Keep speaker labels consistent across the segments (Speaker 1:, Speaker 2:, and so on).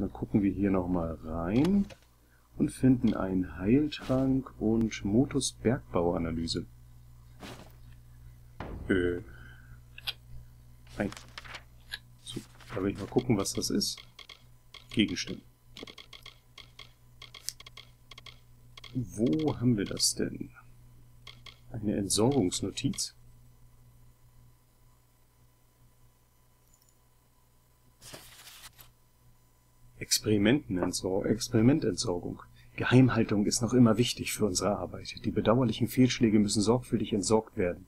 Speaker 1: Dann gucken wir hier nochmal rein und finden einen Heiltrank und Motus Bergbauanalyse. Äh. Nein. So, da will ich mal gucken, was das ist. Gegenstimmen. Wo haben wir das denn? Eine Entsorgungsnotiz? Experimententsorgung. Geheimhaltung ist noch immer wichtig für unsere Arbeit. Die bedauerlichen Fehlschläge müssen sorgfältig entsorgt werden.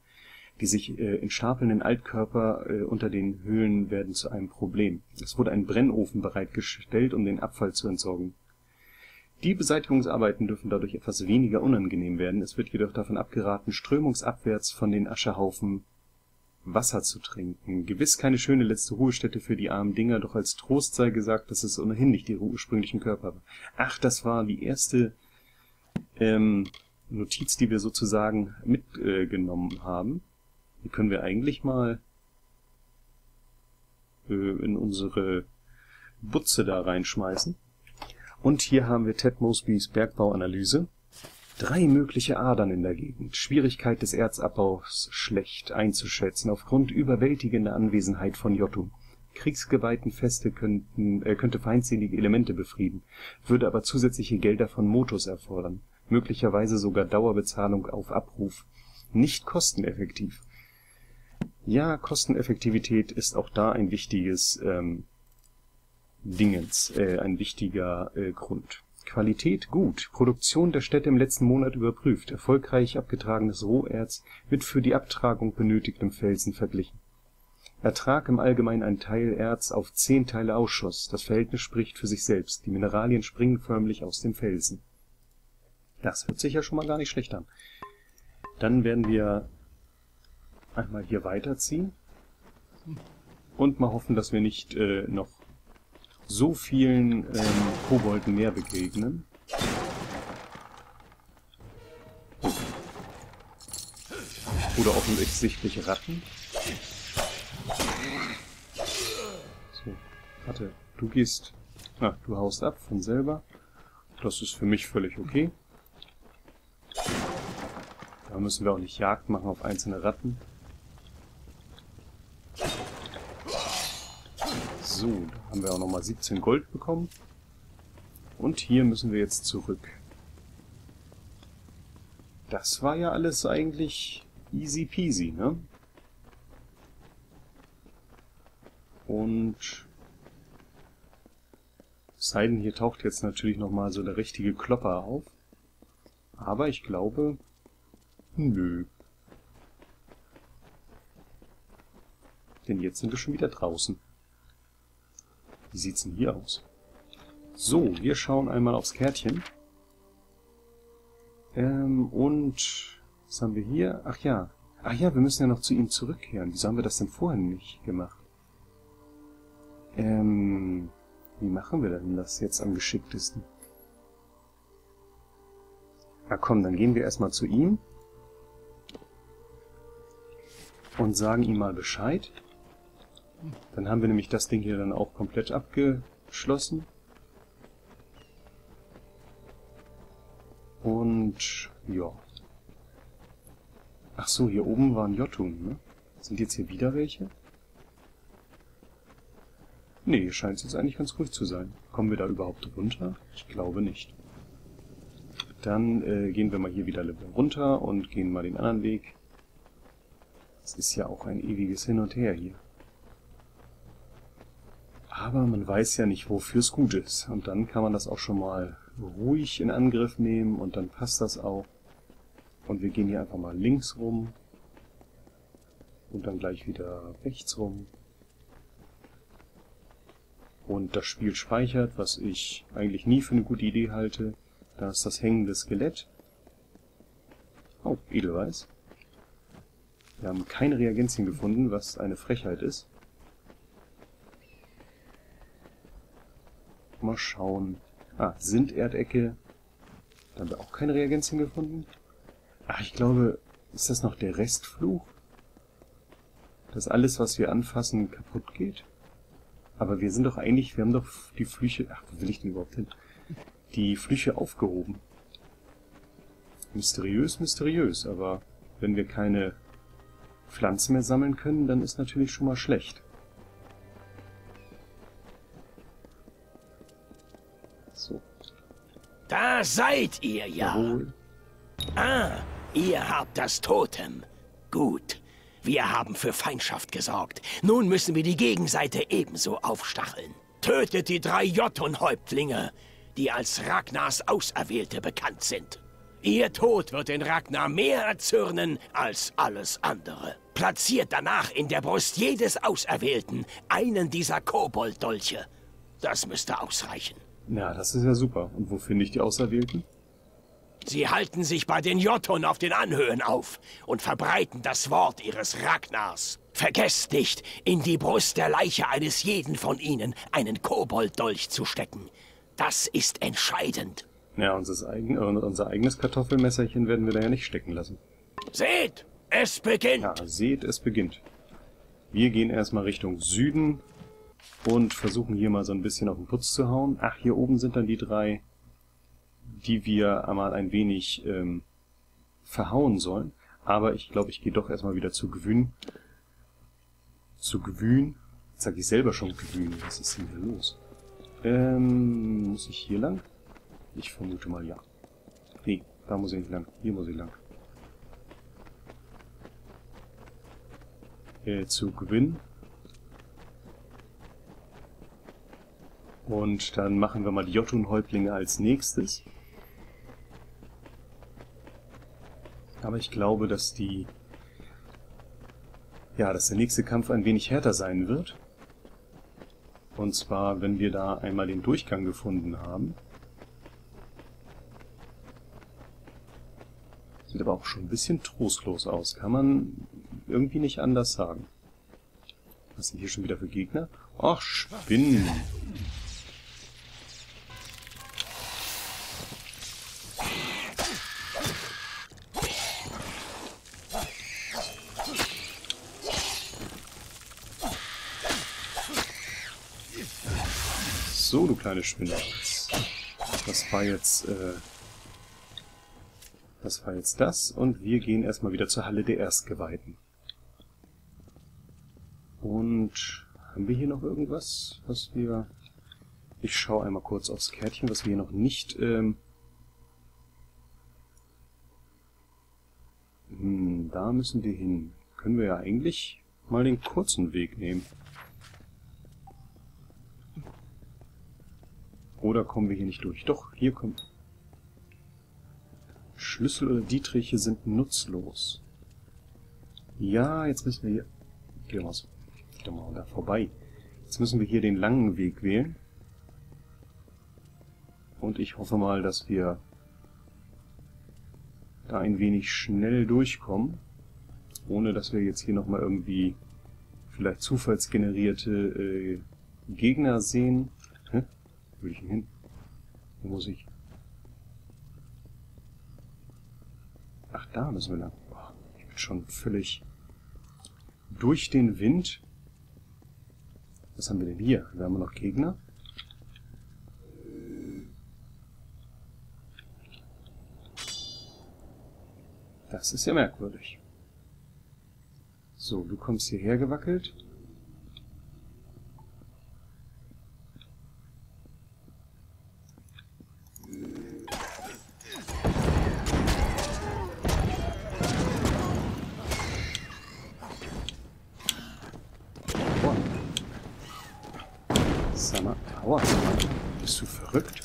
Speaker 1: Die sich äh, in stapelnden Altkörper äh, unter den Höhlen werden zu einem Problem. Es wurde ein Brennofen bereitgestellt, um den Abfall zu entsorgen. Die Beseitigungsarbeiten dürfen dadurch etwas weniger unangenehm werden. Es wird jedoch davon abgeraten, strömungsabwärts von den Aschehaufen Wasser zu trinken. Gewiss keine schöne letzte Ruhestätte für die armen Dinger, doch als Trost sei gesagt, dass es ohnehin nicht ihre ursprünglichen Körper war. Ach, das war die erste ähm, Notiz, die wir sozusagen mitgenommen äh, haben. Die können wir eigentlich mal äh, in unsere Butze da reinschmeißen. Und hier haben wir Ted Mosbys Bergbauanalyse. Drei mögliche Adern in der Gegend. Schwierigkeit des Erzabbaus schlecht einzuschätzen aufgrund überwältigender Anwesenheit von Jotun. Kriegsgeweihten Feste könnten, äh, könnte feindselige Elemente befrieden, würde aber zusätzliche Gelder von Motus erfordern, möglicherweise sogar Dauerbezahlung auf Abruf. Nicht kosteneffektiv. Ja, Kosteneffektivität ist auch da ein wichtiges ähm, Dingens, äh, ein wichtiger äh, Grund. Qualität gut, Produktion der Städte im letzten Monat überprüft, erfolgreich abgetragenes Roherz mit für die Abtragung benötigtem Felsen verglichen. Ertrag im Allgemeinen ein Teil Erz auf zehn Teile Ausschuss, das Verhältnis spricht für sich selbst, die Mineralien springen förmlich aus dem Felsen. Das hört sich ja schon mal gar nicht schlecht an. Dann werden wir einmal hier weiterziehen und mal hoffen, dass wir nicht äh, noch so vielen ähm, Kobolden mehr begegnen. Oder offensichtlich Ratten. So, warte, du gehst... Ah, du haust ab von selber. Das ist für mich völlig okay. Da müssen wir auch nicht Jagd machen auf einzelne Ratten. So, da haben wir auch nochmal 17 Gold bekommen. Und hier müssen wir jetzt zurück. Das war ja alles eigentlich easy peasy, ne? Und... Seiden hier taucht jetzt natürlich nochmal so der richtige Klopper auf. Aber ich glaube... Nö. Denn jetzt sind wir schon wieder draußen. Wie sieht's denn hier aus? So, wir schauen einmal aufs Kärtchen. Ähm, und was haben wir hier? Ach ja. Ach ja, wir müssen ja noch zu ihm zurückkehren. Wieso haben wir das denn vorher nicht gemacht? Ähm, wie machen wir denn das jetzt am geschicktesten? Na komm, dann gehen wir erstmal zu ihm und sagen ihm mal Bescheid. Dann haben wir nämlich das Ding hier dann auch komplett abgeschlossen. Und ja. Ach so, hier oben waren Jotun, ne? Sind jetzt hier wieder welche? Nee, scheint es jetzt eigentlich ganz ruhig zu sein. Kommen wir da überhaupt runter? Ich glaube nicht. Dann äh, gehen wir mal hier wieder runter und gehen mal den anderen Weg. Es ist ja auch ein ewiges Hin und Her hier. Aber man weiß ja nicht, wofür es gut ist. Und dann kann man das auch schon mal ruhig in Angriff nehmen und dann passt das auch. Und wir gehen hier einfach mal links rum und dann gleich wieder rechts rum. Und das Spiel speichert, was ich eigentlich nie für eine gute Idee halte. Da ist das hängende Skelett. Oh, Edelweiß. Wir haben keine Reagenzien gefunden, was eine Frechheit ist. Mal schauen. Ah, sind Erdecke. Da haben wir auch keine Reagenzien gefunden. Ach, ich glaube, ist das noch der Restfluch? Dass alles, was wir anfassen, kaputt geht? Aber wir sind doch eigentlich, wir haben doch die Flüche, ach, wo will ich denn überhaupt hin? Die Flüche aufgehoben. Mysteriös, mysteriös, aber wenn wir keine Pflanzen mehr sammeln können, dann ist natürlich schon mal schlecht.
Speaker 2: Da seid ihr ja.
Speaker 1: Jawohl.
Speaker 2: Ah, ihr habt das Totem. Gut. Wir haben für Feindschaft gesorgt. Nun müssen wir die Gegenseite ebenso aufstacheln. Tötet die drei Jotun-Häuptlinge, die als Ragnars Auserwählte bekannt sind. Ihr Tod wird den Ragnar mehr erzürnen als alles andere. Platziert danach in der Brust jedes Auserwählten einen dieser Kobolddolche. Das müsste ausreichen.
Speaker 1: Ja, das ist ja super. Und wo finde ich die Auserwählten?
Speaker 2: Sie halten sich bei den Jotun auf den Anhöhen auf und verbreiten das Wort ihres Ragnars. Vergesst nicht, in die Brust der Leiche eines jeden von ihnen einen Kobolddolch zu stecken. Das ist entscheidend.
Speaker 1: Ja, unser, eigen, unser eigenes Kartoffelmesserchen werden wir da ja nicht stecken lassen.
Speaker 2: Seht, es beginnt.
Speaker 1: Ja, seht, es beginnt. Wir gehen erstmal Richtung Süden und versuchen hier mal so ein bisschen auf den Putz zu hauen. Ach, hier oben sind dann die drei, die wir einmal ein wenig ähm, verhauen sollen. Aber ich glaube, ich gehe doch erstmal wieder zu Gewün. Zu Gewün. Jetzt sage ich selber schon Gewün. Was ist denn hier los? Ähm, muss ich hier lang? Ich vermute mal ja. Nee, da muss ich nicht lang. Hier muss ich lang. Äh, zu Gewinn. Und dann machen wir mal die Jotun-Häuptlinge als nächstes. Aber ich glaube, dass die... Ja, dass der nächste Kampf ein wenig härter sein wird. Und zwar, wenn wir da einmal den Durchgang gefunden haben. Sieht aber auch schon ein bisschen trostlos aus. Kann man irgendwie nicht anders sagen. Was sind hier schon wieder für Gegner? Ach, Spinnen. Kleine Spinne. Das war jetzt, äh, das war jetzt das. Und wir gehen erstmal wieder zur Halle der Erstgeweihten. Und haben wir hier noch irgendwas, was wir... Ich schaue einmal kurz aufs Kärtchen, was wir hier noch nicht... Ähm hm, da müssen wir hin. Können wir ja eigentlich mal den kurzen Weg nehmen. Oder kommen wir hier nicht durch? Doch, hier kommt... Schlüssel oder Dietriche sind nutzlos. Ja, jetzt müssen wir hier... Geh mal, geh mal da vorbei. Jetzt müssen wir hier den langen Weg wählen. Und ich hoffe mal, dass wir da ein wenig schnell durchkommen. Ohne dass wir jetzt hier nochmal irgendwie vielleicht zufallsgenerierte äh, Gegner sehen. Wo will ich hin? Wo muss ich? Ach, da müssen wir lang. Boah, ich bin schon völlig durch den Wind. Was haben wir denn hier? Wir haben noch Gegner. Das ist ja merkwürdig. So, du kommst hierher gewackelt. Aua. Sag mal, aua, sag mal, bist du verrückt?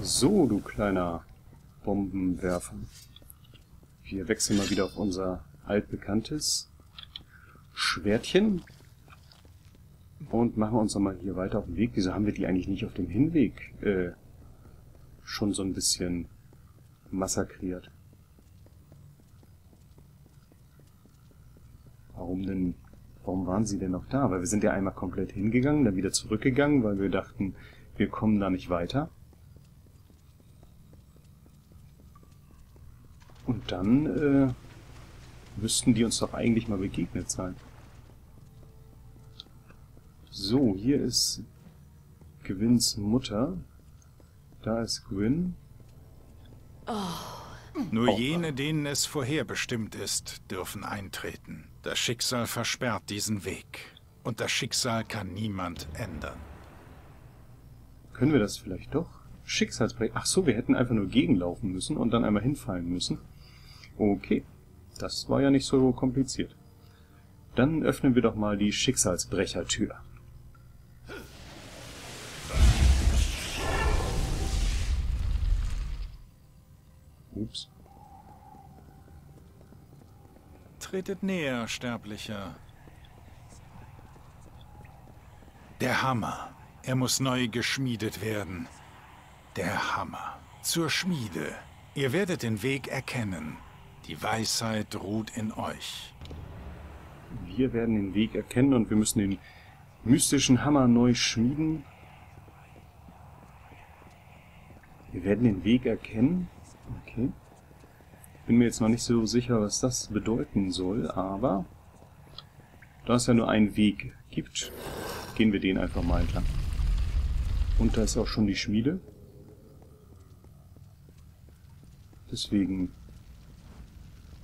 Speaker 1: So, du kleiner Bombenwerfer. Wir wechseln mal wieder auf unser altbekanntes Schwertchen und machen uns nochmal hier weiter auf den Weg. Wieso haben wir die eigentlich nicht auf dem Hinweg äh, schon so ein bisschen massakriert? Warum denn, warum waren sie denn noch da? Weil wir sind ja einmal komplett hingegangen, dann wieder zurückgegangen, weil wir dachten, wir kommen da nicht weiter. Und dann äh, müssten die uns doch eigentlich mal begegnet sein. So, hier ist Gwynns Mutter. Da ist Gwyn.
Speaker 3: Nur jene, denen es vorherbestimmt ist, dürfen eintreten. Das Schicksal versperrt diesen Weg. Und das Schicksal kann niemand ändern.
Speaker 1: Können wir das vielleicht doch? Schicksalsbrecher. Ach so, wir hätten einfach nur gegenlaufen müssen und dann einmal hinfallen müssen. Okay, das war ja nicht so kompliziert. Dann öffnen wir doch mal die Schicksalsbrechertür. Ups.
Speaker 3: Tretet näher, Sterblicher. Der Hammer. Er muss neu geschmiedet werden. Der Hammer. Zur Schmiede. Ihr werdet den Weg erkennen. Die Weisheit ruht in euch.
Speaker 1: Wir werden den Weg erkennen und wir müssen den mystischen Hammer neu schmieden. Wir werden den Weg erkennen. Okay. Bin mir jetzt noch nicht so sicher, was das bedeuten soll, aber da es ja nur einen Weg gibt, gehen wir den einfach mal entlang. Und da ist auch schon die Schmiede. Deswegen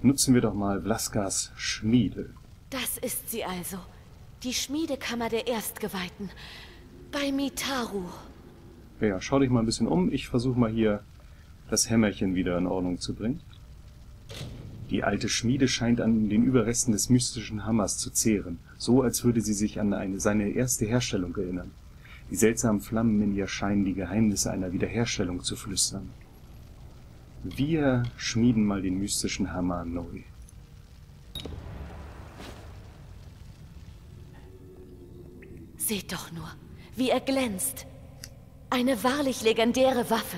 Speaker 1: nutzen wir doch mal Vlaskas Schmiede.
Speaker 4: Das ist sie also. Die Schmiedekammer der Erstgeweihten. Bei Mitaru.
Speaker 1: Ja, schau dich mal ein bisschen um. Ich versuche mal hier das Hämmerchen wieder in Ordnung zu bringen. Die alte Schmiede scheint an den Überresten des mystischen Hammers zu zehren, so als würde sie sich an eine, seine erste Herstellung erinnern. Die seltsamen Flammen in ihr scheinen die Geheimnisse einer Wiederherstellung zu flüstern. Wir schmieden mal den mystischen Hammer neu.
Speaker 4: Seht doch nur, wie er glänzt. Eine wahrlich legendäre Waffe.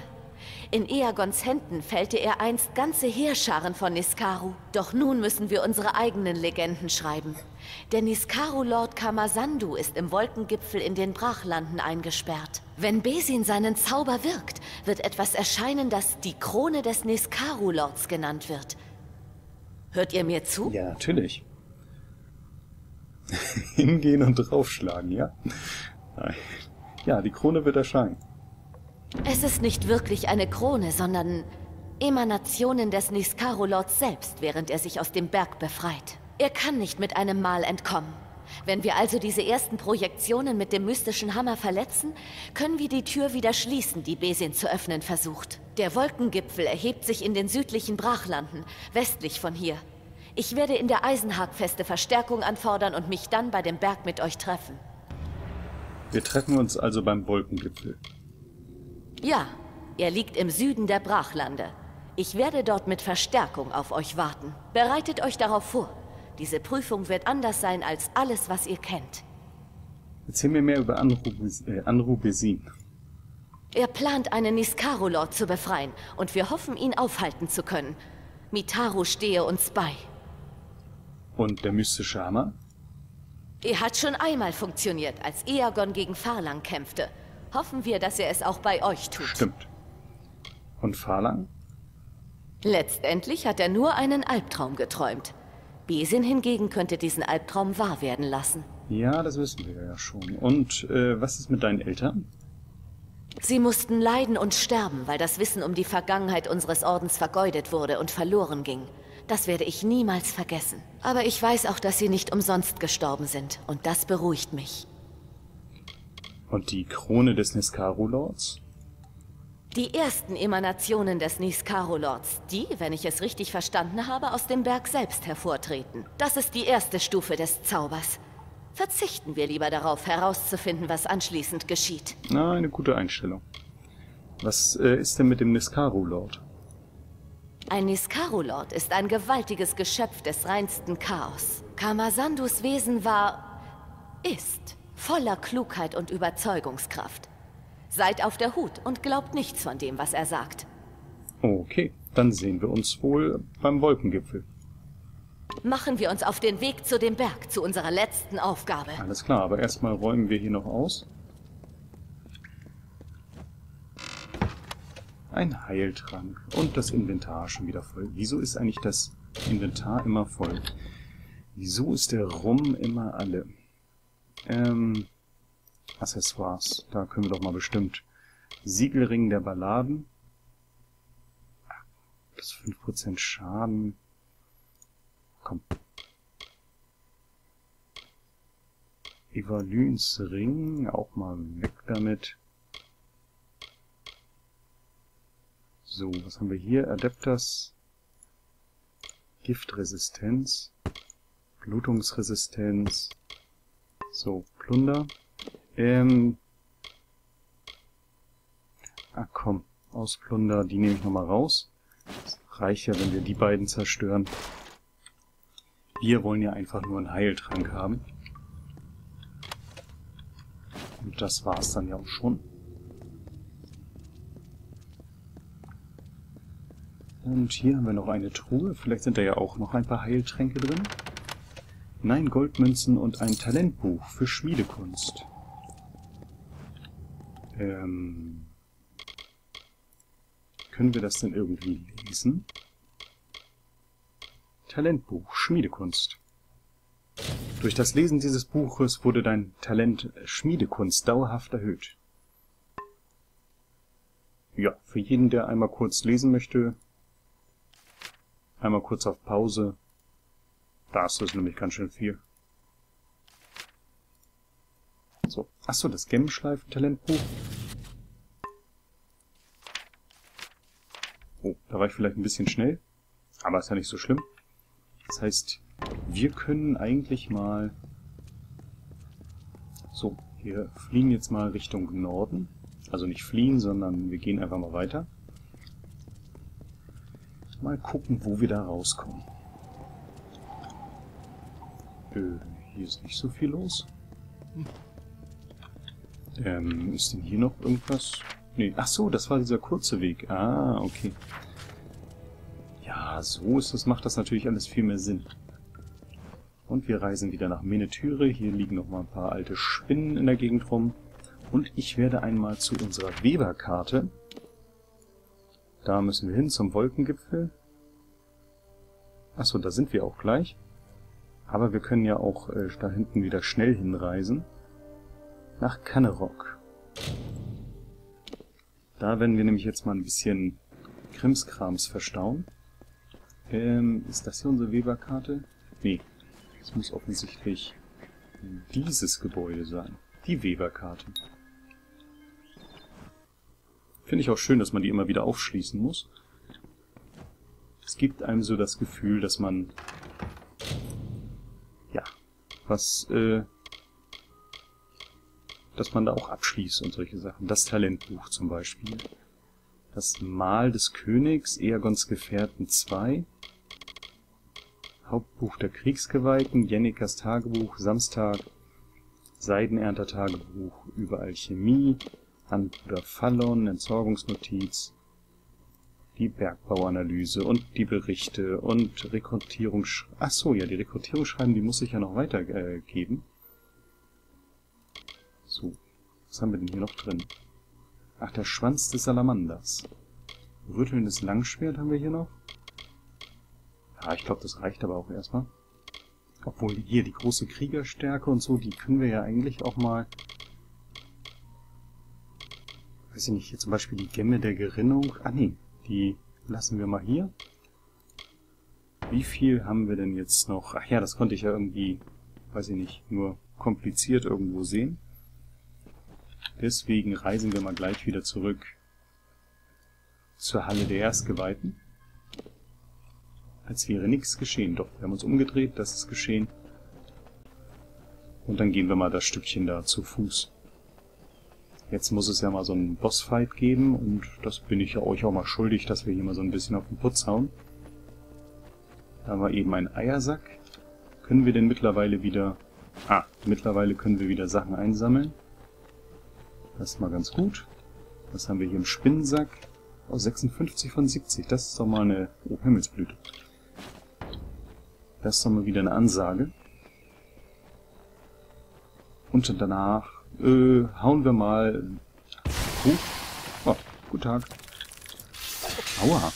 Speaker 4: In Eagons Händen fällte er einst ganze Heerscharen von Niskaru. Doch nun müssen wir unsere eigenen Legenden schreiben. Der Niskaru-Lord Kamasandu ist im Wolkengipfel in den Brachlanden eingesperrt. Wenn Besin seinen Zauber wirkt, wird etwas erscheinen, das die Krone des Niskaru-Lords genannt wird. Hört ihr mir zu?
Speaker 1: Ja, natürlich. Hingehen und draufschlagen, ja? Ja, die Krone wird erscheinen.
Speaker 4: Es ist nicht wirklich eine Krone, sondern Emanationen des Niskaru-Lords selbst, während er sich aus dem Berg befreit. Er kann nicht mit einem Mal entkommen. Wenn wir also diese ersten Projektionen mit dem mystischen Hammer verletzen, können wir die Tür wieder schließen, die Besin zu öffnen versucht. Der Wolkengipfel erhebt sich in den südlichen Brachlanden, westlich von hier. Ich werde in der Eisenhagfeste Verstärkung anfordern und mich dann bei dem Berg mit euch treffen.
Speaker 1: Wir treffen uns also beim Wolkengipfel.
Speaker 4: Ja, er liegt im Süden der Brachlande. Ich werde dort mit Verstärkung auf euch warten. Bereitet euch darauf vor. Diese Prüfung wird anders sein als alles, was ihr kennt.
Speaker 1: Erzähl mir mehr über Anru, Besin.
Speaker 4: Er plant, einen Niskaru-Lord zu befreien und wir hoffen, ihn aufhalten zu können. Mitaru stehe uns bei.
Speaker 1: Und der mystische Hammer?
Speaker 4: Er hat schon einmal funktioniert, als Eagon gegen Farlang kämpfte. Hoffen wir, dass er es auch bei euch tut.
Speaker 1: Stimmt. Und Farlang?
Speaker 4: Letztendlich hat er nur einen Albtraum geträumt. Besin hingegen könnte diesen Albtraum wahr werden lassen.
Speaker 1: Ja, das wissen wir ja schon. Und äh, was ist mit deinen Eltern?
Speaker 4: Sie mussten leiden und sterben, weil das Wissen um die Vergangenheit unseres Ordens vergeudet wurde und verloren ging. Das werde ich niemals vergessen. Aber ich weiß auch, dass sie nicht umsonst gestorben sind. Und das beruhigt mich.
Speaker 1: Und die Krone des Niskaru-Lords?
Speaker 4: Die ersten Emanationen des Niskaru-Lords, die, wenn ich es richtig verstanden habe, aus dem Berg selbst hervortreten. Das ist die erste Stufe des Zaubers. Verzichten wir lieber darauf, herauszufinden, was anschließend geschieht.
Speaker 1: Na, eine gute Einstellung. Was äh, ist denn mit dem Niskaru-Lord?
Speaker 4: Ein Niskaru-Lord ist ein gewaltiges Geschöpf des reinsten Chaos. Kamasandus Wesen war... ist voller Klugheit und Überzeugungskraft. Seid auf der Hut und glaubt nichts von dem, was er sagt.
Speaker 1: Okay, dann sehen wir uns wohl beim Wolkengipfel.
Speaker 4: Machen wir uns auf den Weg zu dem Berg, zu unserer letzten Aufgabe.
Speaker 1: Alles klar, aber erstmal räumen wir hier noch aus. Ein Heiltrank. Und das Inventar schon wieder voll. Wieso ist eigentlich das Inventar immer voll? Wieso ist der Rum immer alle? Ähm, Accessoires. Da können wir doch mal bestimmt. Siegelring der Balladen. Das 5% Schaden. Komm. Evaluens Ring. Auch mal weg damit. So, was haben wir hier? Adepters. Giftresistenz. Blutungsresistenz. So, Plunder. Ähm. Ah, komm. Aus Plunder, die nehme ich nochmal raus. Das reicht ja, wenn wir die beiden zerstören. Wir wollen ja einfach nur einen Heiltrank haben. Und das war's dann ja auch schon. Und hier haben wir noch eine Truhe. Vielleicht sind da ja auch noch ein paar Heiltränke drin. Nein, Goldmünzen und ein Talentbuch für Schmiedekunst. Ähm, können wir das denn irgendwie lesen? Talentbuch, Schmiedekunst. Durch das Lesen dieses Buches wurde dein Talent Schmiedekunst dauerhaft erhöht. Ja, für jeden, der einmal kurz lesen möchte, Einmal kurz auf Pause. Das ist nämlich ganz schön viel. So. Achso, das Gemmenschleifen-Talentbuch. Oh, da war ich vielleicht ein bisschen schnell. Aber ist ja nicht so schlimm. Das heißt, wir können eigentlich mal... So, wir fliegen jetzt mal Richtung Norden. Also nicht fliehen, sondern wir gehen einfach mal weiter. Mal gucken, wo wir da rauskommen. Äh, hier ist nicht so viel los. Ähm, ist denn hier noch irgendwas? Nee, ach so, das war dieser kurze Weg. Ah, okay. Ja, so ist das, macht das natürlich alles viel mehr Sinn. Und wir reisen wieder nach Menetyre. Hier liegen noch mal ein paar alte Spinnen in der Gegend rum. Und ich werde einmal zu unserer Weberkarte da müssen wir hin zum Wolkengipfel. Achso, da sind wir auch gleich. Aber wir können ja auch äh, da hinten wieder schnell hinreisen. Nach Kannerok. Da werden wir nämlich jetzt mal ein bisschen Krimskrams verstauen. Ähm, ist das hier unsere Weberkarte? Nee, es muss offensichtlich dieses Gebäude sein. Die Weberkarte. Finde ich auch schön, dass man die immer wieder aufschließen muss. Es gibt einem so das Gefühl, dass man was äh, dass man da auch abschließt und solche Sachen. Das Talentbuch zum Beispiel. Das Mahl des Königs, Eagons Gefährten 2. Hauptbuch der Kriegsgeweihten, Jennikas Tagebuch, Samstag, Seidenernter Tagebuch über Alchemie, Handbruder Fallon, Entsorgungsnotiz, die Bergbauanalyse und die Berichte und Rekrutierungs... Ach so, ja, die Rekrutierungsschreiben, die muss ich ja noch weitergeben. Äh, so, was haben wir denn hier noch drin? Ach, der Schwanz des Salamanders. Rüttelndes Langschwert haben wir hier noch. Ja, ich glaube, das reicht aber auch erstmal. Obwohl hier die große Kriegerstärke und so, die können wir ja eigentlich auch mal weiß ich nicht, hier zum Beispiel die Gemme der Gerinnung. Ah nee, die lassen wir mal hier. Wie viel haben wir denn jetzt noch? Ach ja, das konnte ich ja irgendwie, weiß ich nicht, nur kompliziert irgendwo sehen. Deswegen reisen wir mal gleich wieder zurück zur Halle der Erstgeweihten. Als wäre nichts geschehen. Doch, wir haben uns umgedreht, das ist geschehen. Und dann gehen wir mal das Stückchen da zu Fuß. Jetzt muss es ja mal so einen Bossfight geben und das bin ich ja euch auch mal schuldig, dass wir hier mal so ein bisschen auf den Putz hauen. Da haben wir eben einen Eiersack. Können wir denn mittlerweile wieder... Ah, mittlerweile können wir wieder Sachen einsammeln. Das ist mal ganz gut. Was haben wir hier im Spinnensack? Oh, 56 von 70. Das ist doch mal eine... Oh, Himmelsblüte. Das ist doch mal wieder eine Ansage. Und danach äh, hauen wir mal. Oh. oh, guten Tag. Aua.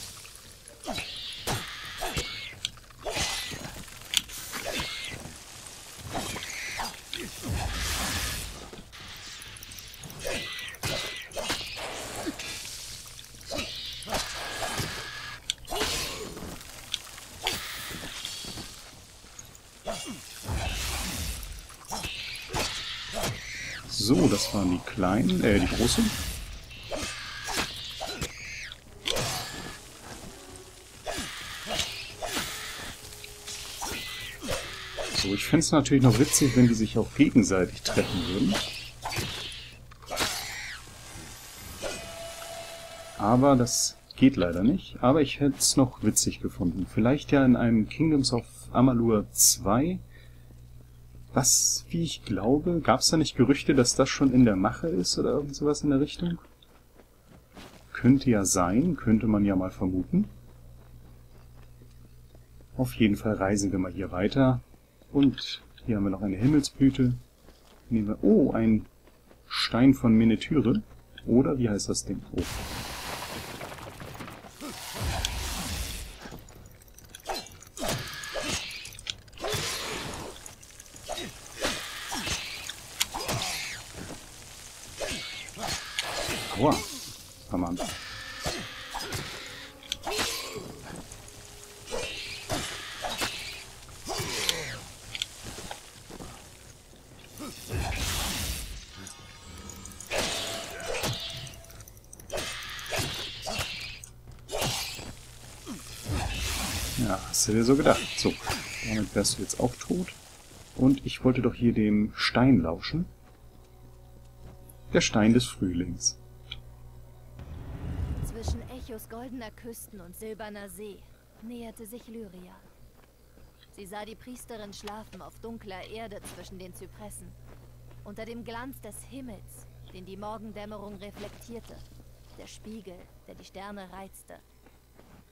Speaker 1: Waren die kleinen, äh, die großen. So, ich fände es natürlich noch witzig, wenn die sich auch gegenseitig treffen würden. Aber das geht leider nicht. Aber ich hätte es noch witzig gefunden. Vielleicht ja in einem Kingdoms of Amalur 2 was, wie ich glaube, gab es da nicht Gerüchte, dass das schon in der Mache ist oder irgend sowas in der Richtung? Könnte ja sein, könnte man ja mal vermuten. Auf jeden Fall reisen wir mal hier weiter. Und hier haben wir noch eine Himmelsblüte. Nehmen wir, oh, ein Stein von Menetyre. Oder wie heißt das Ding? Oh. So gedacht. So, damit wärst du jetzt auch tot. Und ich wollte doch hier dem Stein lauschen. Der Stein des Frühlings.
Speaker 5: Zwischen Echos goldener Küsten und silberner See näherte sich Lyria. Sie sah die Priesterin schlafen auf dunkler Erde zwischen den Zypressen. Unter dem Glanz des Himmels, den die Morgendämmerung reflektierte. Der Spiegel, der die Sterne reizte.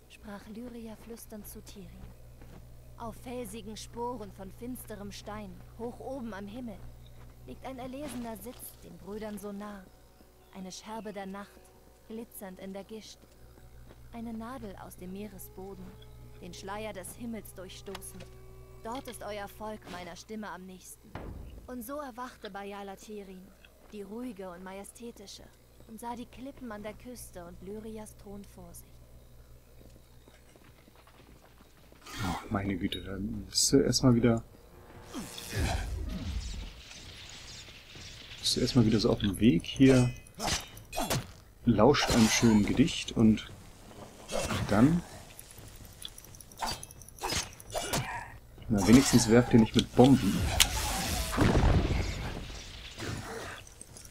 Speaker 5: Sprach Lyria flüsternd zu Tiri. Auf felsigen Sporen von finsterem Stein, hoch oben am Himmel, liegt ein erlesener Sitz den Brüdern so nah. Eine Scherbe der Nacht, glitzernd in der Gischt. Eine Nadel aus dem Meeresboden, den Schleier des Himmels durchstoßend. Dort ist euer Volk meiner Stimme am nächsten. Und so erwachte Bayala Tirin, die ruhige und majestätische, und sah die Klippen an der Küste und Lyrias Thron vor sich.
Speaker 1: Oh, meine Güte, dann bist du erstmal wieder bist du erstmal wieder so auf dem Weg hier, lauscht einem schönen Gedicht und dann... Na, wenigstens werft ihr nicht mit Bomben.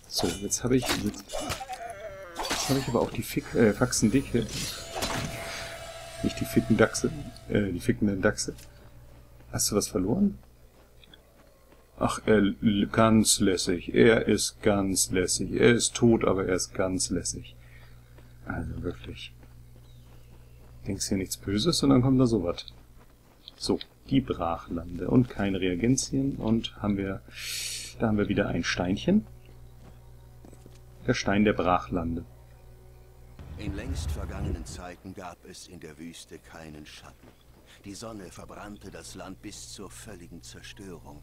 Speaker 1: So, jetzt habe ich... Jetzt, habe ich aber auch die Fick, äh, Faxen dicke. Nicht die ficken Dachse, äh, die fickenden Dachse. Hast du was verloren? Ach, er ganz lässig. Er ist ganz lässig. Er ist tot, aber er ist ganz lässig. Also wirklich. Denkst hier nichts Böses und dann kommt da sowas. So, die Brachlande und keine Reagenzien und haben wir, da haben wir wieder ein Steinchen. Der Stein der Brachlande.
Speaker 6: In längst vergangenen Zeiten gab es in der Wüste keinen Schatten. Die Sonne verbrannte das Land bis zur völligen Zerstörung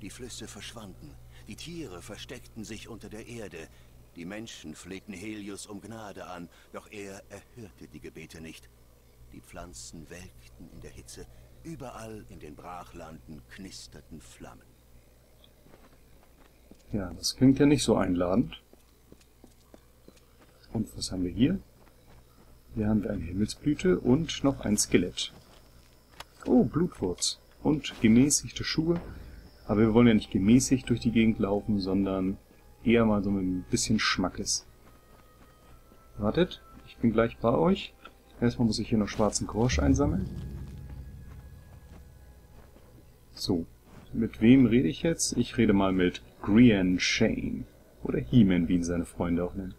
Speaker 6: die Flüsse verschwanden, die Tiere versteckten sich unter der Erde, die Menschen flehten Helios um Gnade an, doch er erhörte die Gebete nicht. Die Pflanzen welkten in der Hitze, überall in den Brachlanden knisterten Flammen.
Speaker 1: Ja, das klingt ja nicht so einladend. Und was haben wir hier? Hier haben wir eine Himmelsblüte und noch ein Skelett. Oh, Blutwurz. Und gemäßigte Schuhe. Aber wir wollen ja nicht gemäßigt durch die Gegend laufen, sondern eher mal so mit ein bisschen Schmackes. Wartet, ich bin gleich bei euch. Erstmal muss ich hier noch schwarzen Korsch einsammeln. So, mit wem rede ich jetzt? Ich rede mal mit Grian Shane. Oder He-Man, wie ihn seine Freunde auch nennen.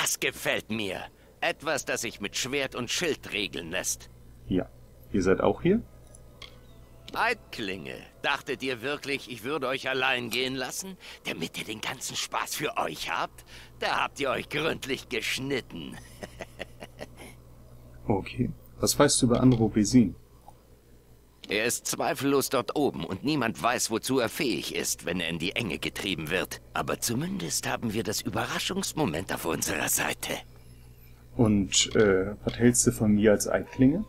Speaker 7: Das gefällt mir. Etwas, das sich mit Schwert und Schild regeln lässt.
Speaker 1: Ja. Ihr seid auch hier?
Speaker 7: Eidklinge, dachtet ihr wirklich, ich würde euch allein gehen lassen, damit ihr den ganzen Spaß für euch habt? Da habt ihr euch gründlich geschnitten.
Speaker 1: Okay. Was weißt du über Andro Besin?
Speaker 7: Er ist zweifellos dort oben und niemand weiß, wozu er fähig ist, wenn er in die Enge getrieben wird. Aber zumindest haben wir das Überraschungsmoment auf unserer Seite.
Speaker 1: Und äh, was hältst du von mir als Eidklinge?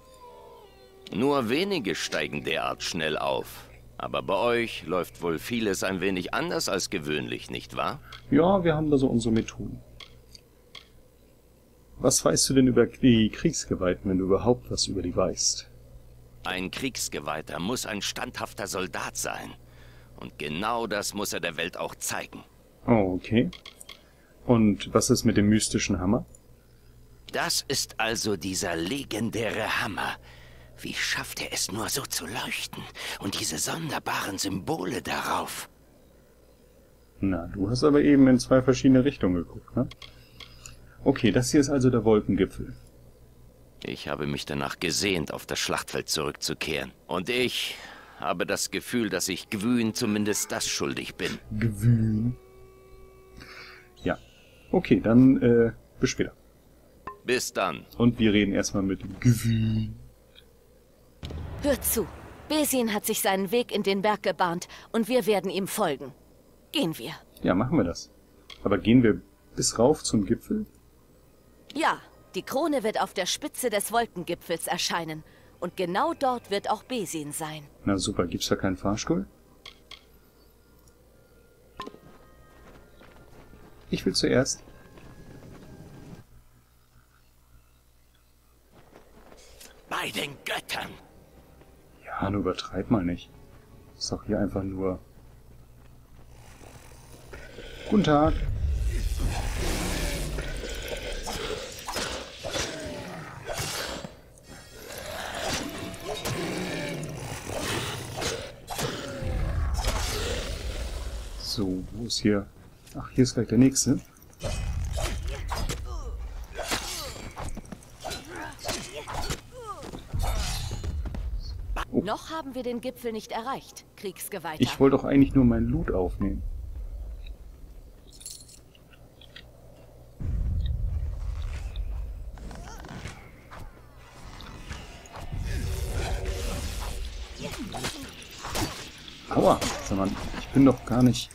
Speaker 7: Nur wenige steigen derart schnell auf. Aber bei euch läuft wohl vieles ein wenig anders als gewöhnlich, nicht wahr?
Speaker 1: Ja, wir haben da so unsere Methoden. Was weißt du denn über die Kriegsgeweihten, wenn du überhaupt was über die weißt?
Speaker 7: Ein Kriegsgeweihter muss ein standhafter Soldat sein. Und genau das muss er der Welt auch zeigen.
Speaker 1: Oh, okay. Und was ist mit dem mystischen Hammer?
Speaker 7: Das ist also dieser legendäre Hammer. Wie schafft er es nur so zu leuchten? Und diese sonderbaren Symbole darauf?
Speaker 1: Na, du hast aber eben in zwei verschiedene Richtungen geguckt, ne? Okay, das hier ist also der Wolkengipfel.
Speaker 7: Ich habe mich danach gesehnt, auf das Schlachtfeld zurückzukehren. Und ich habe das Gefühl, dass ich Gwyn zumindest das schuldig bin.
Speaker 1: Gewühn. Ja. Okay, dann äh, bis später.
Speaker 7: Bis dann.
Speaker 1: Und wir reden erstmal mit Gewühn.
Speaker 4: Hört zu. Besin hat sich seinen Weg in den Berg gebahnt und wir werden ihm folgen. Gehen wir.
Speaker 1: Ja, machen wir das. Aber gehen wir bis rauf zum Gipfel?
Speaker 4: Ja, die Krone wird auf der Spitze des Wolkengipfels erscheinen. Und genau dort wird auch Besin sein.
Speaker 1: Na super, gibt's da keinen Fahrstuhl? Ich will zuerst.
Speaker 7: Bei den Göttern.
Speaker 1: Ja, nur übertreib mal nicht. Ist doch hier einfach nur... Guten Tag. So, wo ist hier... Ach, hier ist gleich der nächste.
Speaker 4: Noch haben wir den Gipfel nicht erreicht, Kriegsgeweihter.
Speaker 1: Ich wollte doch eigentlich nur meinen Loot aufnehmen. Aua, ich bin doch gar nicht...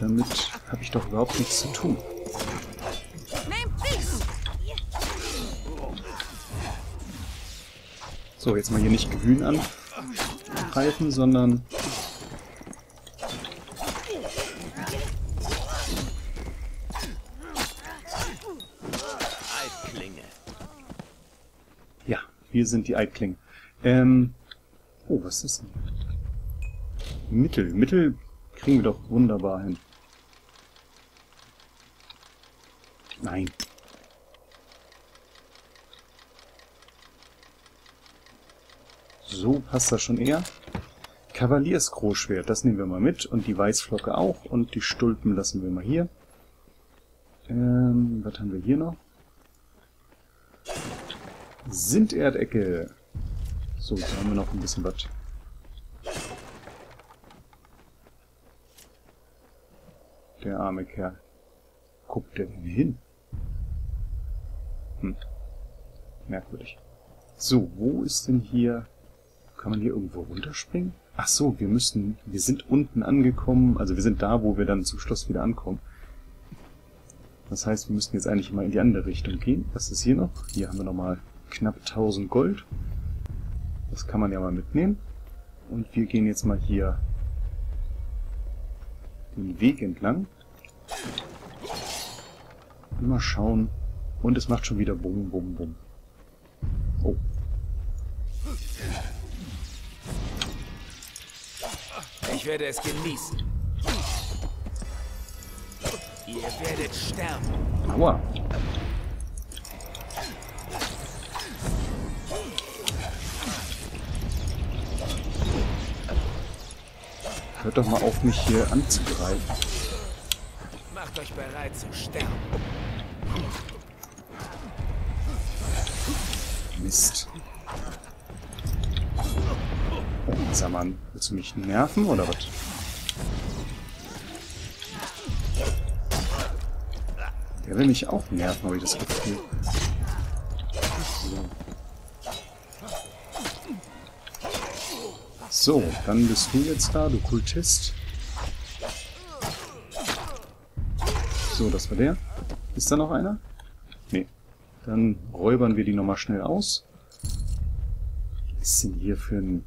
Speaker 1: Damit habe ich doch überhaupt nichts zu tun. So, jetzt mal hier nicht Gewühn angreifen, sondern... Ja, wir sind die Eitklingen. Ähm... Oh, was ist denn? Mittel. Mittel kriegen wir doch wunderbar hin. Nein. So passt das schon eher. Kavaliersgroßschwert, das nehmen wir mal mit. Und die Weißflocke auch. Und die Stulpen lassen wir mal hier. Ähm, was haben wir hier noch? Sinterdecke. So, da haben wir noch ein bisschen was. Der arme Kerl. Guckt der denn hin? Hm. Merkwürdig. So, wo ist denn hier... Kann man hier irgendwo runterspringen? Ach so, wir müssen... Wir sind unten angekommen. Also wir sind da, wo wir dann zum Schloss wieder ankommen. Das heißt, wir müssten jetzt eigentlich mal in die andere Richtung gehen. Was ist hier noch? Hier haben wir nochmal knapp 1000 Gold. Das kann man ja mal mitnehmen. Und wir gehen jetzt mal hier den Weg entlang. Mal schauen. Und es macht schon wieder Bum, Bum, Bum. Oh.
Speaker 2: Ich werde es genießen. Ihr werdet sterben.
Speaker 1: Aua. Hört doch mal auf, mich hier anzugreifen.
Speaker 2: Macht euch bereit zu sterben.
Speaker 1: Mist. Sag mal, willst du mich nerven oder was? Der will mich auch nerven, habe ich das Gefühl. So, dann bist du jetzt da, du Kultist. So, das war der. Ist da noch einer? Dann räubern wir die nochmal schnell aus. Was ist denn hier für ein,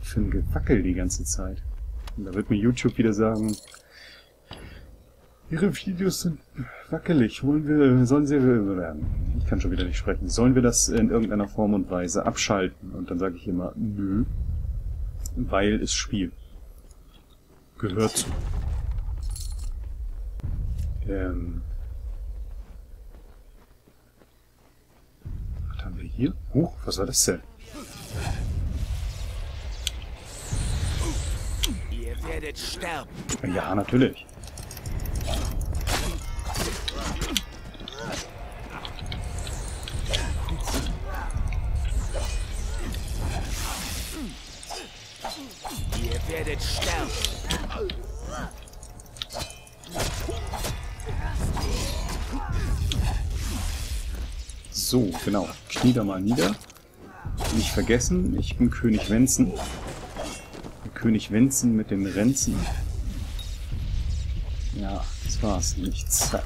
Speaker 1: für ein Gewackel die ganze Zeit? Und da wird mir YouTube wieder sagen, Ihre Videos sind wackelig. Wollen wir, sollen sie werden? Ich kann schon wieder nicht sprechen. Sollen wir das in irgendeiner Form und Weise abschalten? Und dann sage ich immer, nö. Weil es Spiel. Gehört. Ähm. Was haben wir hier? Huch, was war das denn?
Speaker 2: Ihr werdet sterben.
Speaker 1: Ja, natürlich.
Speaker 2: Ihr werdet sterben.
Speaker 1: So, genau. Knie da mal nieder. Nicht vergessen, ich bin König Wenzen. König Wenzen mit dem Renzen. Ja, das war's nicht. Zack.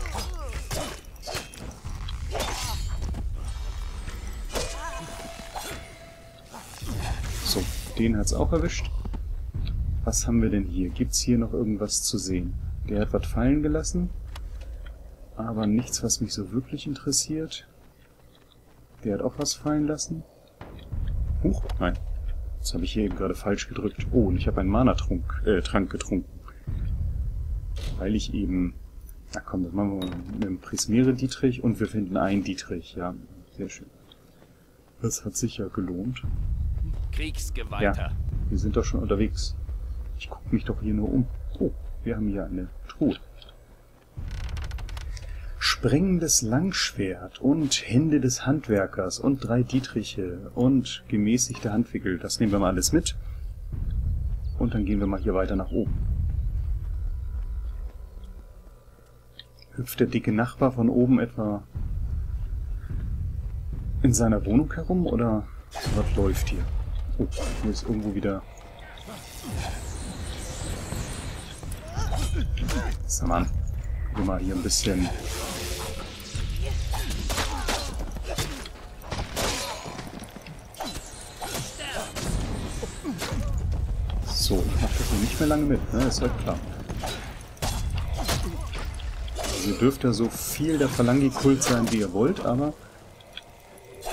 Speaker 1: So, den hat's auch erwischt. Was haben wir denn hier? Gibt's hier noch irgendwas zu sehen? Der hat was fallen gelassen. Aber nichts, was mich so wirklich interessiert. Der hat auch was fallen lassen. Huch, nein. Das habe ich hier eben gerade falsch gedrückt. Oh, und ich habe einen Mana-Trank äh, Trank getrunken. Weil ich eben... Na komm, das machen wir mit dem Prismere Dietrich und wir finden einen Dietrich. Ja, sehr schön. Das hat sich ja gelohnt.
Speaker 2: Kriegsgeweihter.
Speaker 1: Wir sind doch schon unterwegs. Ich gucke mich doch hier nur um. Oh, wir haben hier eine Truhe. Sprengendes Langschwert und Hände des Handwerkers und drei Dietriche und gemäßigte Handwickel. Das nehmen wir mal alles mit. Und dann gehen wir mal hier weiter nach oben. Hüpft der dicke Nachbar von oben etwa in seiner Wohnung herum oder was läuft hier? Oh, hier ist irgendwo wieder... So, Mann. Wir mal hier ein bisschen... Hier nicht mehr lange mit, ne? Ist halt klar. Also ihr dürft ja so viel der Phalangi-Kult sein, wie ihr wollt, aber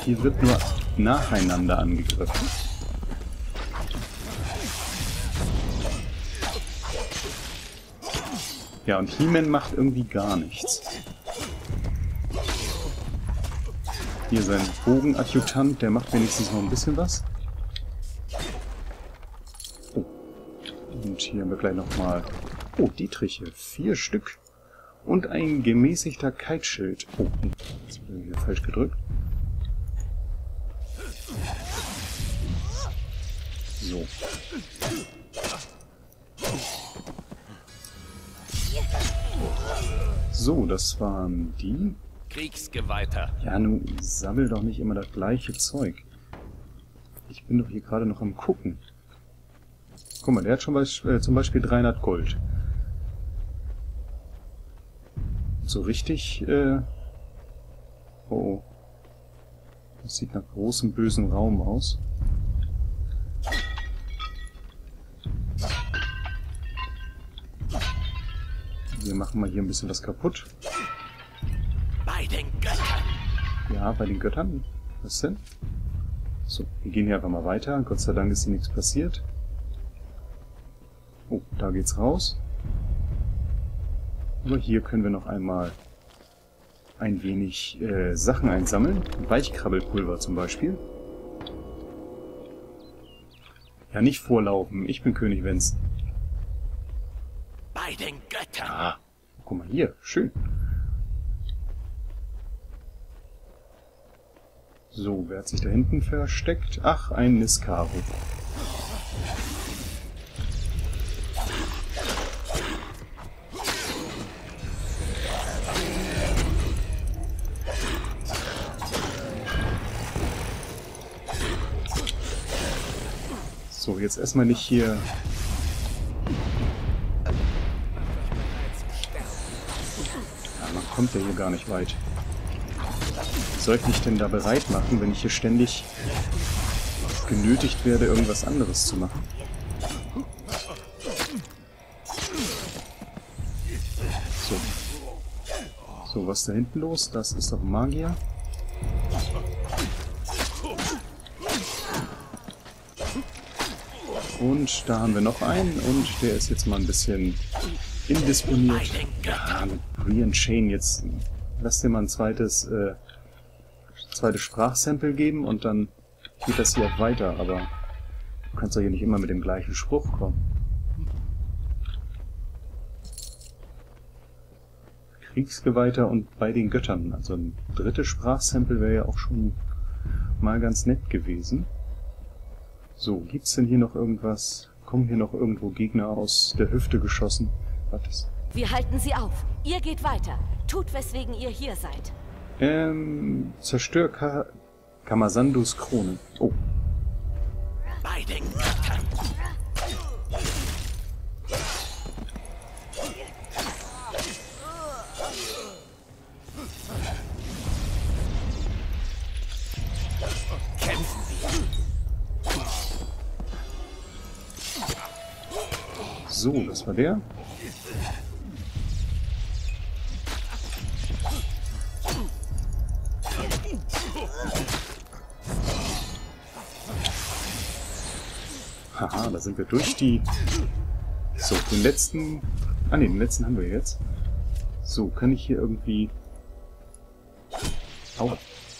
Speaker 1: hier wird nur nacheinander angegriffen. Ja, und He-Man macht irgendwie gar nichts. Hier sein Bogenadjutant, der macht wenigstens noch ein bisschen was. Oh. Und hier haben wir gleich nochmal... Oh, Dietriche. Vier Stück. Und ein gemäßigter Kiteschild. Oh, jetzt bin ich wieder falsch gedrückt. So. So, das waren die.
Speaker 2: Kriegsgeweihter.
Speaker 1: Ja, nun sammel doch nicht immer das gleiche Zeug. Ich bin doch hier gerade noch am gucken. Guck mal, der hat schon Beisp äh, zum Beispiel 300 Gold. So richtig, äh... Oh, oh. Das sieht nach großem bösen Raum aus. Wir machen mal hier ein bisschen was kaputt.
Speaker 2: Bei den Göttern.
Speaker 1: Ja, bei den Göttern. Was denn? So, wir gehen hier einfach mal weiter. Gott sei Dank ist hier nichts passiert. Da geht's raus. Aber hier können wir noch einmal ein wenig äh, Sachen einsammeln. Weichkrabbelpulver zum Beispiel. Ja, nicht vorlaufen. Ich bin König Wenz.
Speaker 2: Bei den Göttern.
Speaker 1: Ah, guck mal hier. Schön. So, wer hat sich da hinten versteckt? Ach, ein Niskaro. Jetzt erstmal nicht hier... Man kommt ja hier gar nicht weit. Wie soll ich mich denn da bereit machen, wenn ich hier ständig genötigt werde, irgendwas anderes zu machen? So. So, was ist da hinten los? Das ist doch ein Magier. Und da haben wir noch einen und der ist jetzt mal ein bisschen indisponiert. Ja, mit Brian Chain jetzt. Lass dir mal ein zweites, äh, zweites Sprachsample geben und dann geht das hier auch weiter, aber du kannst doch hier nicht immer mit dem gleichen Spruch kommen. Kriegsgeweihter und bei den Göttern. Also ein drittes Sprachsample wäre ja auch schon mal ganz nett gewesen. So, gibt's denn hier noch irgendwas? Kommen hier noch irgendwo Gegner aus der Hüfte geschossen? Was?
Speaker 4: Wir halten sie auf. Ihr geht weiter. Tut, weswegen ihr hier seid.
Speaker 1: Ähm, zerstör Ka Kamasandus Krone. Oh,
Speaker 2: Bei den Göttern.
Speaker 1: So, das war der. Haha, da sind wir durch die... So, den letzten... Ah ne, den letzten haben wir jetzt. So, kann ich hier irgendwie... Au.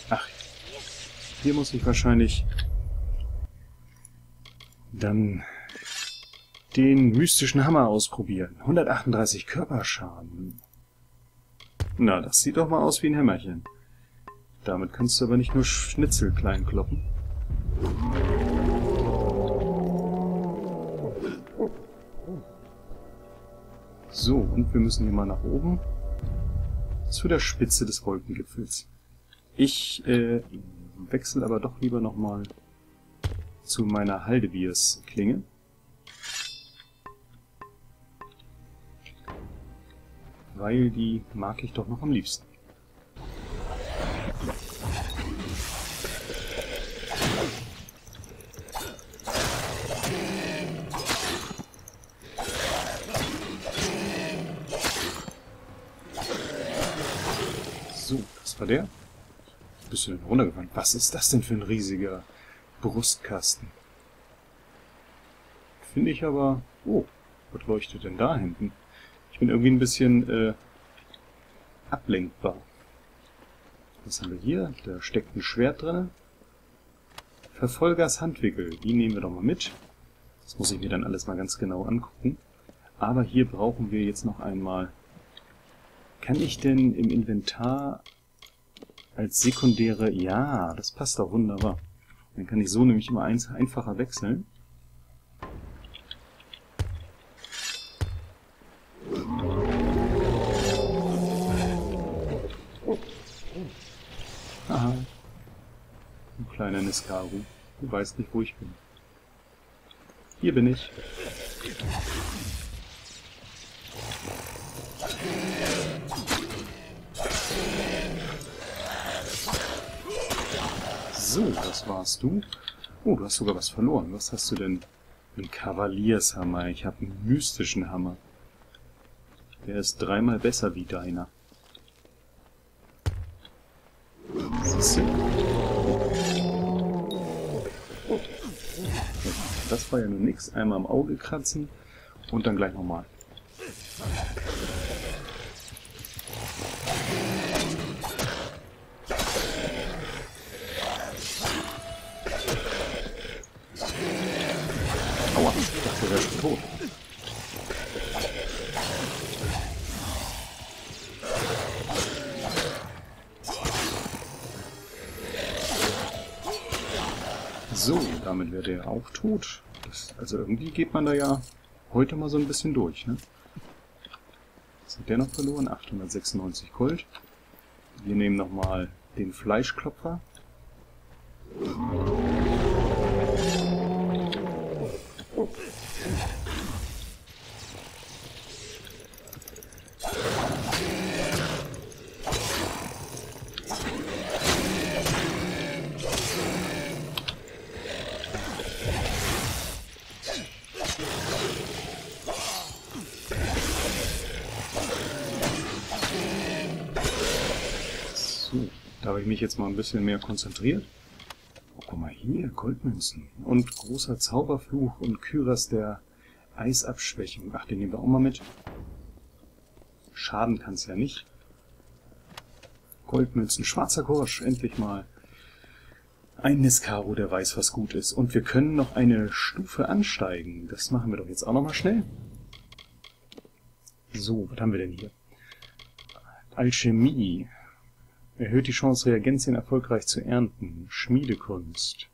Speaker 1: Ach. Hier muss ich wahrscheinlich... Dann den mystischen Hammer ausprobieren. 138 Körperschaden. Na, das sieht doch mal aus wie ein Hämmerchen. Damit kannst du aber nicht nur Schnitzel klein kloppen. So, und wir müssen hier mal nach oben. Zu der Spitze des Wolkengipfels. Ich äh, wechsle aber doch lieber nochmal zu meiner Haldebiers-Klinge. Weil die mag ich doch noch am liebsten. So, das war der. Bist du denn runtergefallen? Was ist das denn für ein riesiger Brustkasten? Finde ich aber... Oh, was leuchtet denn da hinten? Ich bin irgendwie ein bisschen äh, ablenkbar. Was haben wir hier? Da steckt ein Schwert drin. Verfolgers Handwickel, die nehmen wir doch mal mit. Das muss ich mir dann alles mal ganz genau angucken. Aber hier brauchen wir jetzt noch einmal... Kann ich denn im Inventar als sekundäre... Ja, das passt doch wunderbar. Dann kann ich so nämlich immer eins einfacher wechseln. Kleiner Niskaru. Du weißt nicht, wo ich bin. Hier bin ich. So, das warst du. Oh, du hast sogar was verloren. Was hast du denn? Ein Kavaliershammer. Ich habe einen mystischen Hammer. Der ist dreimal besser wie deiner. Siehst du? Das war ja nur nix. Einmal am Auge kratzen und dann gleich nochmal. Aua, ich dachte, der wäre schon tot. So, damit wäre der auch tot. Das, also irgendwie geht man da ja heute mal so ein bisschen durch, ne? Was hat der noch verloren? 896 Gold. Wir nehmen nochmal den Fleischklopfer. Mich jetzt mal ein bisschen mehr konzentriert. Oh, guck mal hier, Goldmünzen. Und großer Zauberfluch und Kyras der Eisabschwächung. Ach, den nehmen wir auch mal mit. Schaden kann es ja nicht. Goldmünzen, schwarzer Korsch, endlich mal. Ein Niskaro, der weiß, was gut ist. Und wir können noch eine Stufe ansteigen. Das machen wir doch jetzt auch noch mal schnell. So, was haben wir denn hier? Alchemie. Erhöht die Chance, Reagenzien erfolgreich zu ernten. Schmiedekunst.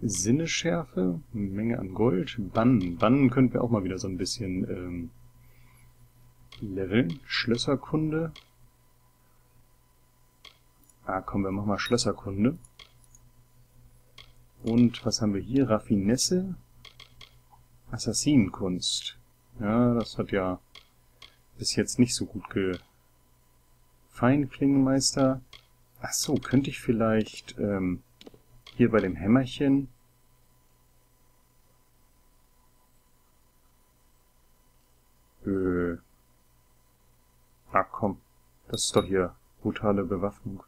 Speaker 1: Sinneschärfe, Menge an Gold, Bannen. Bannen könnten wir auch mal wieder so ein bisschen ähm, leveln. Schlösserkunde. Ah, komm, wir machen mal Schlösserkunde. Und was haben wir hier? Raffinesse. Assassinenkunst. Ja, das hat ja bis jetzt nicht so gut ge... Feinklingenmeister. Ach so, könnte ich vielleicht ähm, hier bei dem Hämmerchen äh, Ah, komm. Das ist doch hier brutale Bewaffnung.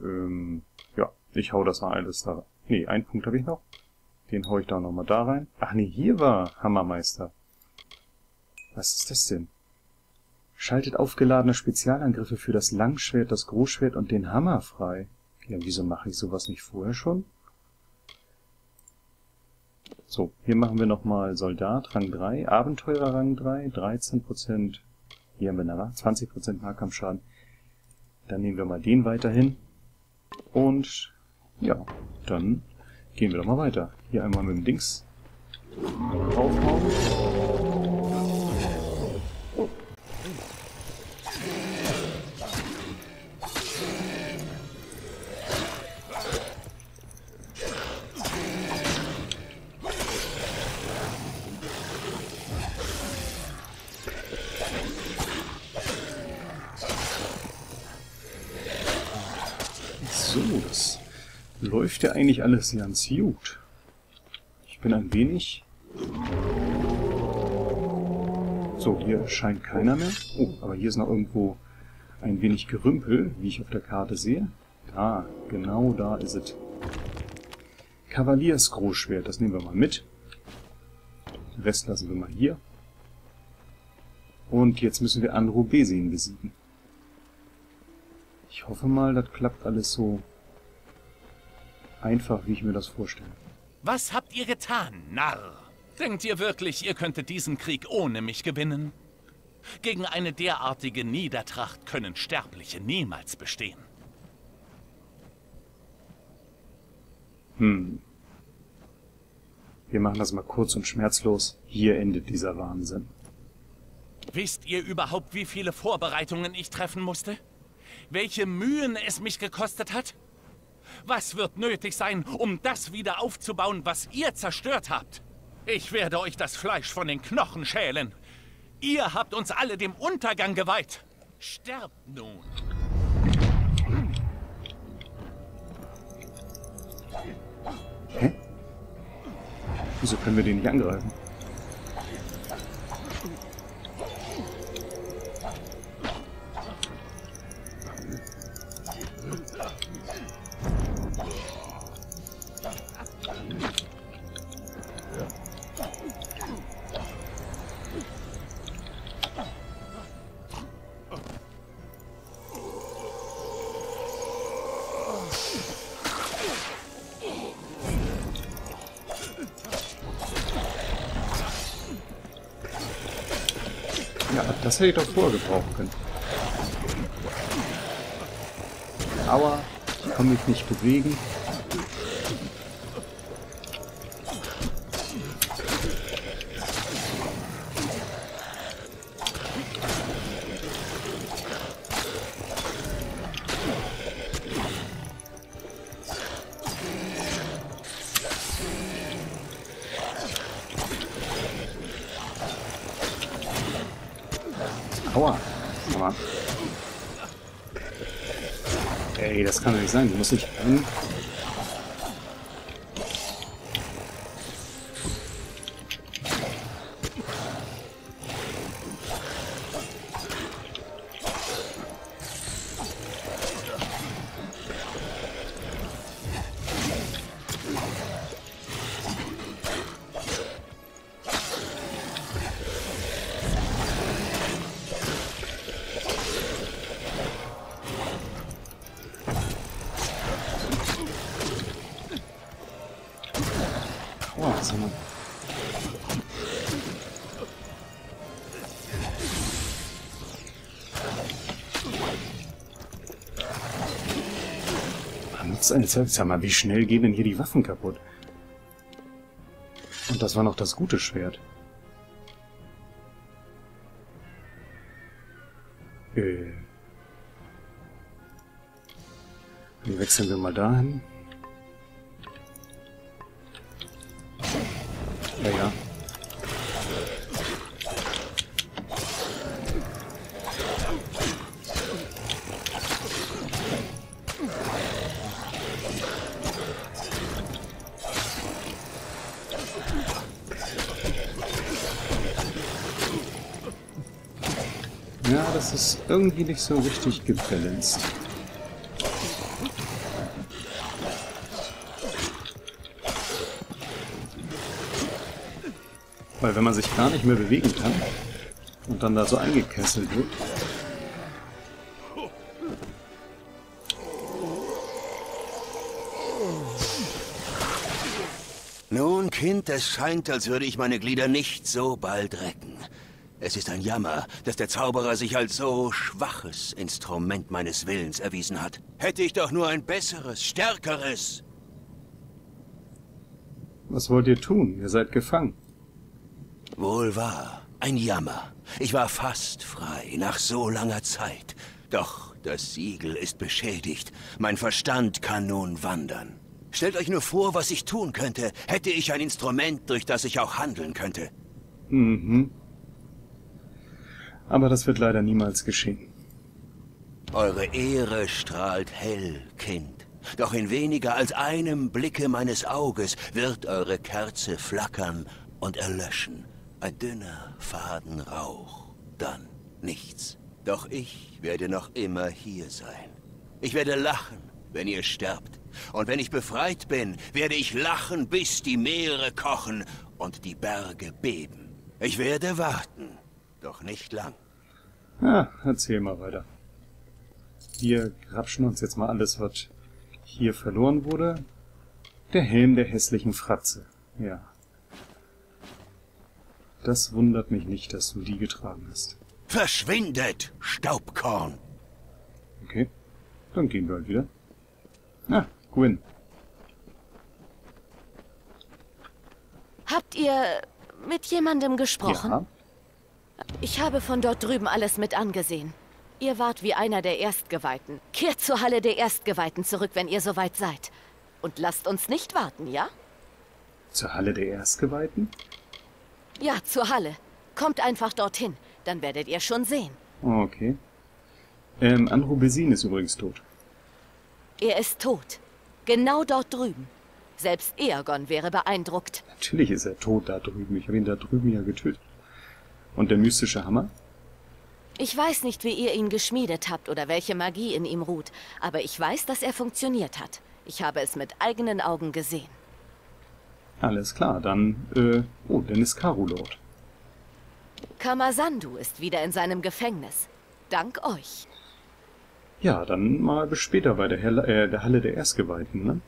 Speaker 1: Ähm, ja, ich hau das mal alles da. Nee, einen Punkt habe ich noch. Den hau ich da nochmal da rein. Ach nee, hier war Hammermeister. Was ist das denn? Schaltet aufgeladene Spezialangriffe für das Langschwert, das Großschwert und den Hammer frei. Ja, wieso mache ich sowas nicht vorher schon? So, hier machen wir nochmal Soldat, Rang 3, Abenteurer Rang 3, 13%. Hier haben wir eine 20% Nahkampfschaden. Dann nehmen wir mal den weiterhin. Und ja, dann gehen wir doch mal weiter. Hier einmal mit dem Dings draufhauen. Ja eigentlich alles ganz gut. Ich bin ein wenig... So, hier scheint keiner mehr. Oh, aber hier ist noch irgendwo ein wenig Gerümpel, wie ich auf der Karte sehe. Da, genau da ist es. Kavaliersgroßschwert, das nehmen wir mal mit. Den Rest lassen wir mal hier. Und jetzt müssen wir Androbesin besiegen. Ich hoffe mal, das klappt alles so einfach, wie ich mir das vorstelle.
Speaker 8: Was habt ihr getan, Narr? Denkt ihr wirklich, ihr könntet diesen Krieg ohne mich gewinnen? Gegen eine derartige Niedertracht können Sterbliche niemals bestehen.
Speaker 1: Hm. Wir machen das mal kurz und schmerzlos. Hier endet dieser Wahnsinn.
Speaker 8: Wisst ihr überhaupt, wie viele Vorbereitungen ich treffen musste? Welche Mühen es mich gekostet hat? Was wird nötig sein, um das wieder aufzubauen, was ihr zerstört habt? Ich werde euch das Fleisch von den Knochen schälen. Ihr habt uns alle dem Untergang geweiht. Sterbt nun.
Speaker 1: Hä? Wieso können wir den nicht angreifen? Das hätte ich doch vorher gebrauchen können. Aua, ich kann mich nicht bewegen. Sein. Du musst nicht. Mal. Nutzt eine. Sag mal, wie schnell gehen denn hier die Waffen kaputt? Und das war noch das gute Schwert. Äh. Dann wechseln wir mal dahin. Ja, ja. Ja, das ist irgendwie nicht so richtig gebalanced. Weil wenn man sich gar nicht mehr bewegen kann und dann da so eingekesselt wird,
Speaker 6: Nun, Kind, es scheint, als würde ich meine Glieder nicht so bald recken. Es ist ein Jammer, dass der Zauberer sich als so schwaches Instrument meines Willens erwiesen hat. Hätte ich doch nur ein besseres, stärkeres.
Speaker 1: was wollt ihr tun? Ihr seid gefangen.
Speaker 6: Wohl wahr, ein Jammer. Ich war fast frei nach so langer Zeit. Doch das Siegel ist beschädigt. Mein Verstand kann nun wandern. Stellt euch nur vor, was ich tun könnte, hätte ich ein Instrument, durch das ich auch handeln könnte.
Speaker 1: Mhm. Aber das wird leider niemals geschehen.
Speaker 6: Eure Ehre strahlt hell, Kind. Doch in weniger als einem Blicke meines Auges wird eure Kerze flackern und erlöschen. Ein dünner, faden Rauch. Dann nichts. Doch ich werde noch immer hier sein. Ich werde lachen, wenn ihr sterbt. Und wenn ich befreit bin, werde ich lachen, bis die Meere kochen und die Berge beben. Ich werde warten, doch nicht lang.
Speaker 1: Ja, erzähl mal weiter. Wir grapschen uns jetzt mal alles, was hier verloren wurde. Der Helm der hässlichen Fratze. Ja. Das wundert mich nicht, dass du die getragen hast.
Speaker 6: Verschwindet, Staubkorn!
Speaker 1: Okay. Dann gehen wir halt wieder. Ah, Gwyn.
Speaker 4: Habt ihr mit jemandem gesprochen?
Speaker 1: Ja.
Speaker 4: Ich habe von dort drüben alles mit angesehen. Ihr wart wie einer der Erstgeweihten. Kehrt zur Halle der Erstgeweihten zurück, wenn ihr soweit seid. Und lasst uns nicht warten, ja?
Speaker 1: Zur Halle der Erstgeweihten?
Speaker 4: Ja, zur Halle. Kommt einfach dorthin, dann werdet ihr schon sehen.
Speaker 1: Oh, okay. Ähm, Anrubesin ist übrigens tot.
Speaker 4: Er ist tot. Genau dort drüben. Selbst Eagon wäre beeindruckt.
Speaker 1: Natürlich ist er tot da drüben. Ich habe ihn da drüben ja getötet. Und der mystische Hammer?
Speaker 4: Ich weiß nicht, wie ihr ihn geschmiedet habt oder welche Magie in ihm ruht, aber ich weiß, dass er funktioniert hat. Ich habe es mit eigenen Augen gesehen.
Speaker 1: Alles klar, dann, äh, oh, der Niskaru-Lord.
Speaker 4: Kamasandu ist wieder in seinem Gefängnis. Dank euch.
Speaker 1: Ja, dann mal bis später bei der, Hell äh, der Halle der Erstgeweihten, ne?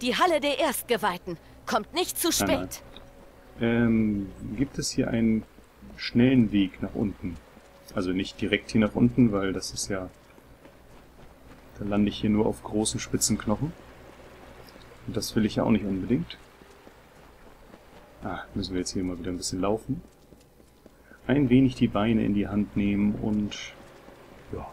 Speaker 4: Die Halle der Erstgeweihten. Kommt nicht zu spät.
Speaker 1: Nein, Ähm, gibt es hier einen schnellen Weg nach unten? Also nicht direkt hier nach unten, weil das ist ja... Da lande ich hier nur auf großen spitzen Knochen. Und das will ich ja auch nicht unbedingt. Ah, müssen wir jetzt hier mal wieder ein bisschen laufen. Ein wenig die Beine in die Hand nehmen und... Ja.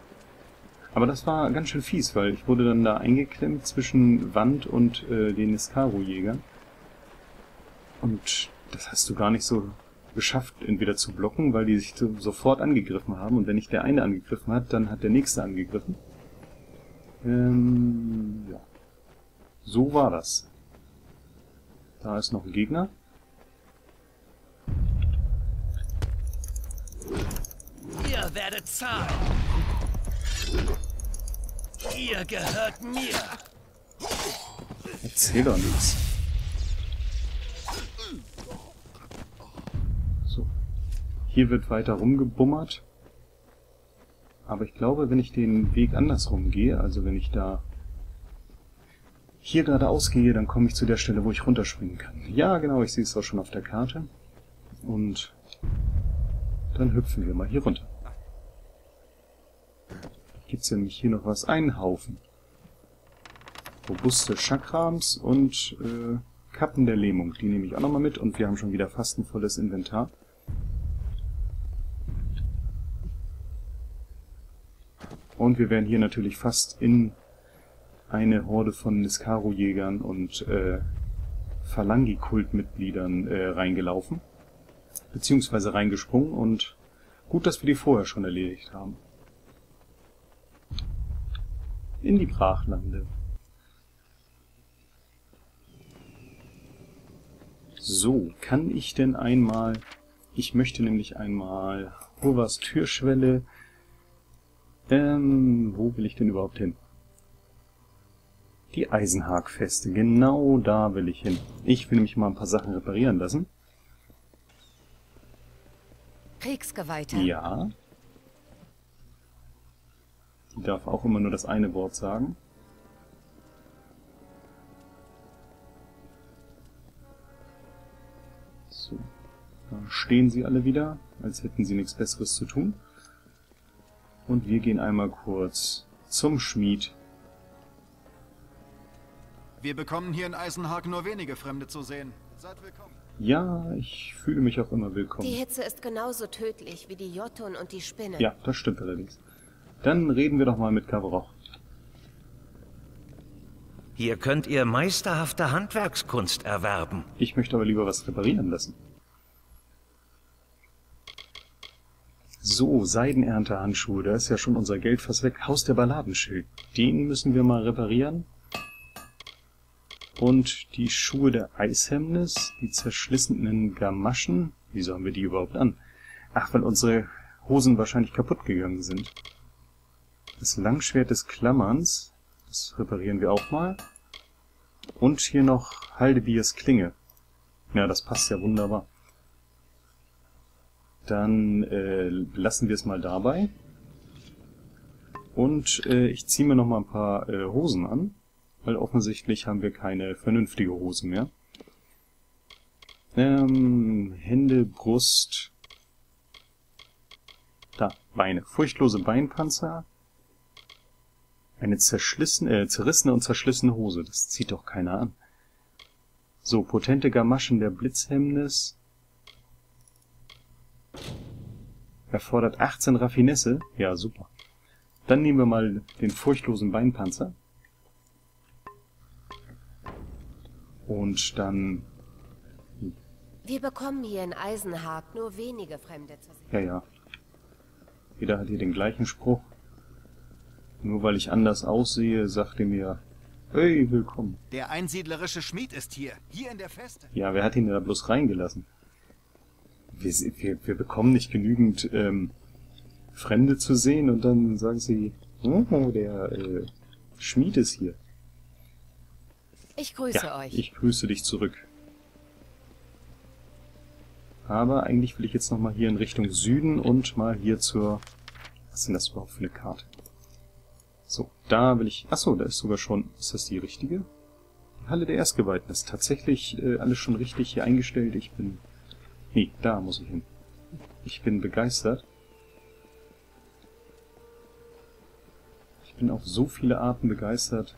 Speaker 1: Aber das war ganz schön fies, weil ich wurde dann da eingeklemmt zwischen Wand und äh, den Niskaru-Jägern. Und das hast du gar nicht so geschafft, entweder zu blocken, weil die sich so, sofort angegriffen haben. Und wenn nicht der eine angegriffen hat, dann hat der nächste angegriffen. Ähm, ja. So war das. Da ist noch ein Gegner.
Speaker 2: Ihr werdet zahlen. Ihr gehört mir.
Speaker 1: Erzähl doch nichts. So. Hier wird weiter rumgebummert. Aber ich glaube, wenn ich den Weg andersrum gehe, also wenn ich da hier geradeaus gehe, dann komme ich zu der Stelle, wo ich runterspringen kann. Ja, genau, ich sehe es auch schon auf der Karte. Und dann hüpfen wir mal hier runter. Gibt's nämlich hier noch was? Einen Haufen. Robuste Chakrams und äh, Kappen der Lähmung. Die nehme ich auch nochmal mit und wir haben schon wieder fast ein volles Inventar. Und wir werden hier natürlich fast in eine Horde von Niskaru-Jägern und äh, Phalangi-Kultmitgliedern äh, reingelaufen. Beziehungsweise reingesprungen und gut, dass wir die vorher schon erledigt haben. In die Brachlande. So, kann ich denn einmal... Ich möchte nämlich einmal Hovas Türschwelle... Ähm, wo will ich denn überhaupt hin? Die Eisenhagfeste. Genau da will ich hin. Ich will nämlich mal ein paar Sachen reparieren lassen.
Speaker 4: Kriegsgeweihter.
Speaker 1: Ja. Die darf auch immer nur das eine Wort sagen. So. Da stehen sie alle wieder, als hätten sie nichts Besseres zu tun. Und wir gehen einmal kurz zum Schmied
Speaker 9: wir bekommen hier in Eisenhag nur wenige Fremde zu sehen. Seid willkommen.
Speaker 1: Ja, ich fühle mich auch immer willkommen.
Speaker 10: Die Hitze ist genauso tödlich wie die Jotun und die Spinnen.
Speaker 1: Ja, das stimmt allerdings. Dann reden wir doch mal mit Kavroch.
Speaker 11: Hier könnt ihr meisterhafte Handwerkskunst erwerben.
Speaker 1: Ich möchte aber lieber was reparieren lassen. So, Seidenerntehandschuhe, da ist ja schon unser Geld fast weg. Haus der Balladenschild. Den müssen wir mal reparieren. Und die Schuhe der Eishemmnis, die zerschlissenen Gamaschen. Wieso haben wir die überhaupt an? Ach, weil unsere Hosen wahrscheinlich kaputt gegangen sind. Das Langschwert des Klammerns, das reparieren wir auch mal. Und hier noch Haldebiers Klinge. Ja, das passt ja wunderbar. Dann äh, lassen wir es mal dabei. Und äh, ich ziehe mir noch mal ein paar äh, Hosen an weil offensichtlich haben wir keine vernünftige Hose mehr. Ähm, Hände, Brust. Da, Beine. Furchtlose Beinpanzer. Eine zerschlissene, äh, zerrissene und zerschlissene Hose. Das zieht doch keiner an. So, potente Gamaschen der Blitzhemmnis. Erfordert 18 Raffinesse. Ja, super. Dann nehmen wir mal den furchtlosen Beinpanzer. Und dann...
Speaker 10: Wir bekommen hier in Eisenhag nur wenige Fremde zu sehen.
Speaker 1: Ja, ja. Jeder hat hier den gleichen Spruch. Nur weil ich anders aussehe, sagt er mir, hey, willkommen.
Speaker 9: Der einsiedlerische Schmied ist hier, hier in der Feste.
Speaker 1: Ja, wer hat ihn da bloß reingelassen? Wir, wir, wir bekommen nicht genügend ähm, Fremde zu sehen und dann sagen sie, oh, der äh, Schmied ist hier.
Speaker 10: Ich grüße
Speaker 1: ja,
Speaker 10: euch.
Speaker 1: Ich grüße dich zurück. Aber eigentlich will ich jetzt nochmal hier in Richtung Süden und mal hier zur... Was ist denn das überhaupt für eine Karte? So, da will ich... Achso, da ist sogar schon... Ist das die richtige? Die Halle der Erstgeweihten ist tatsächlich äh, alles schon richtig hier eingestellt. Ich bin... Nee, da muss ich hin. Ich bin begeistert. Ich bin auf so viele Arten begeistert.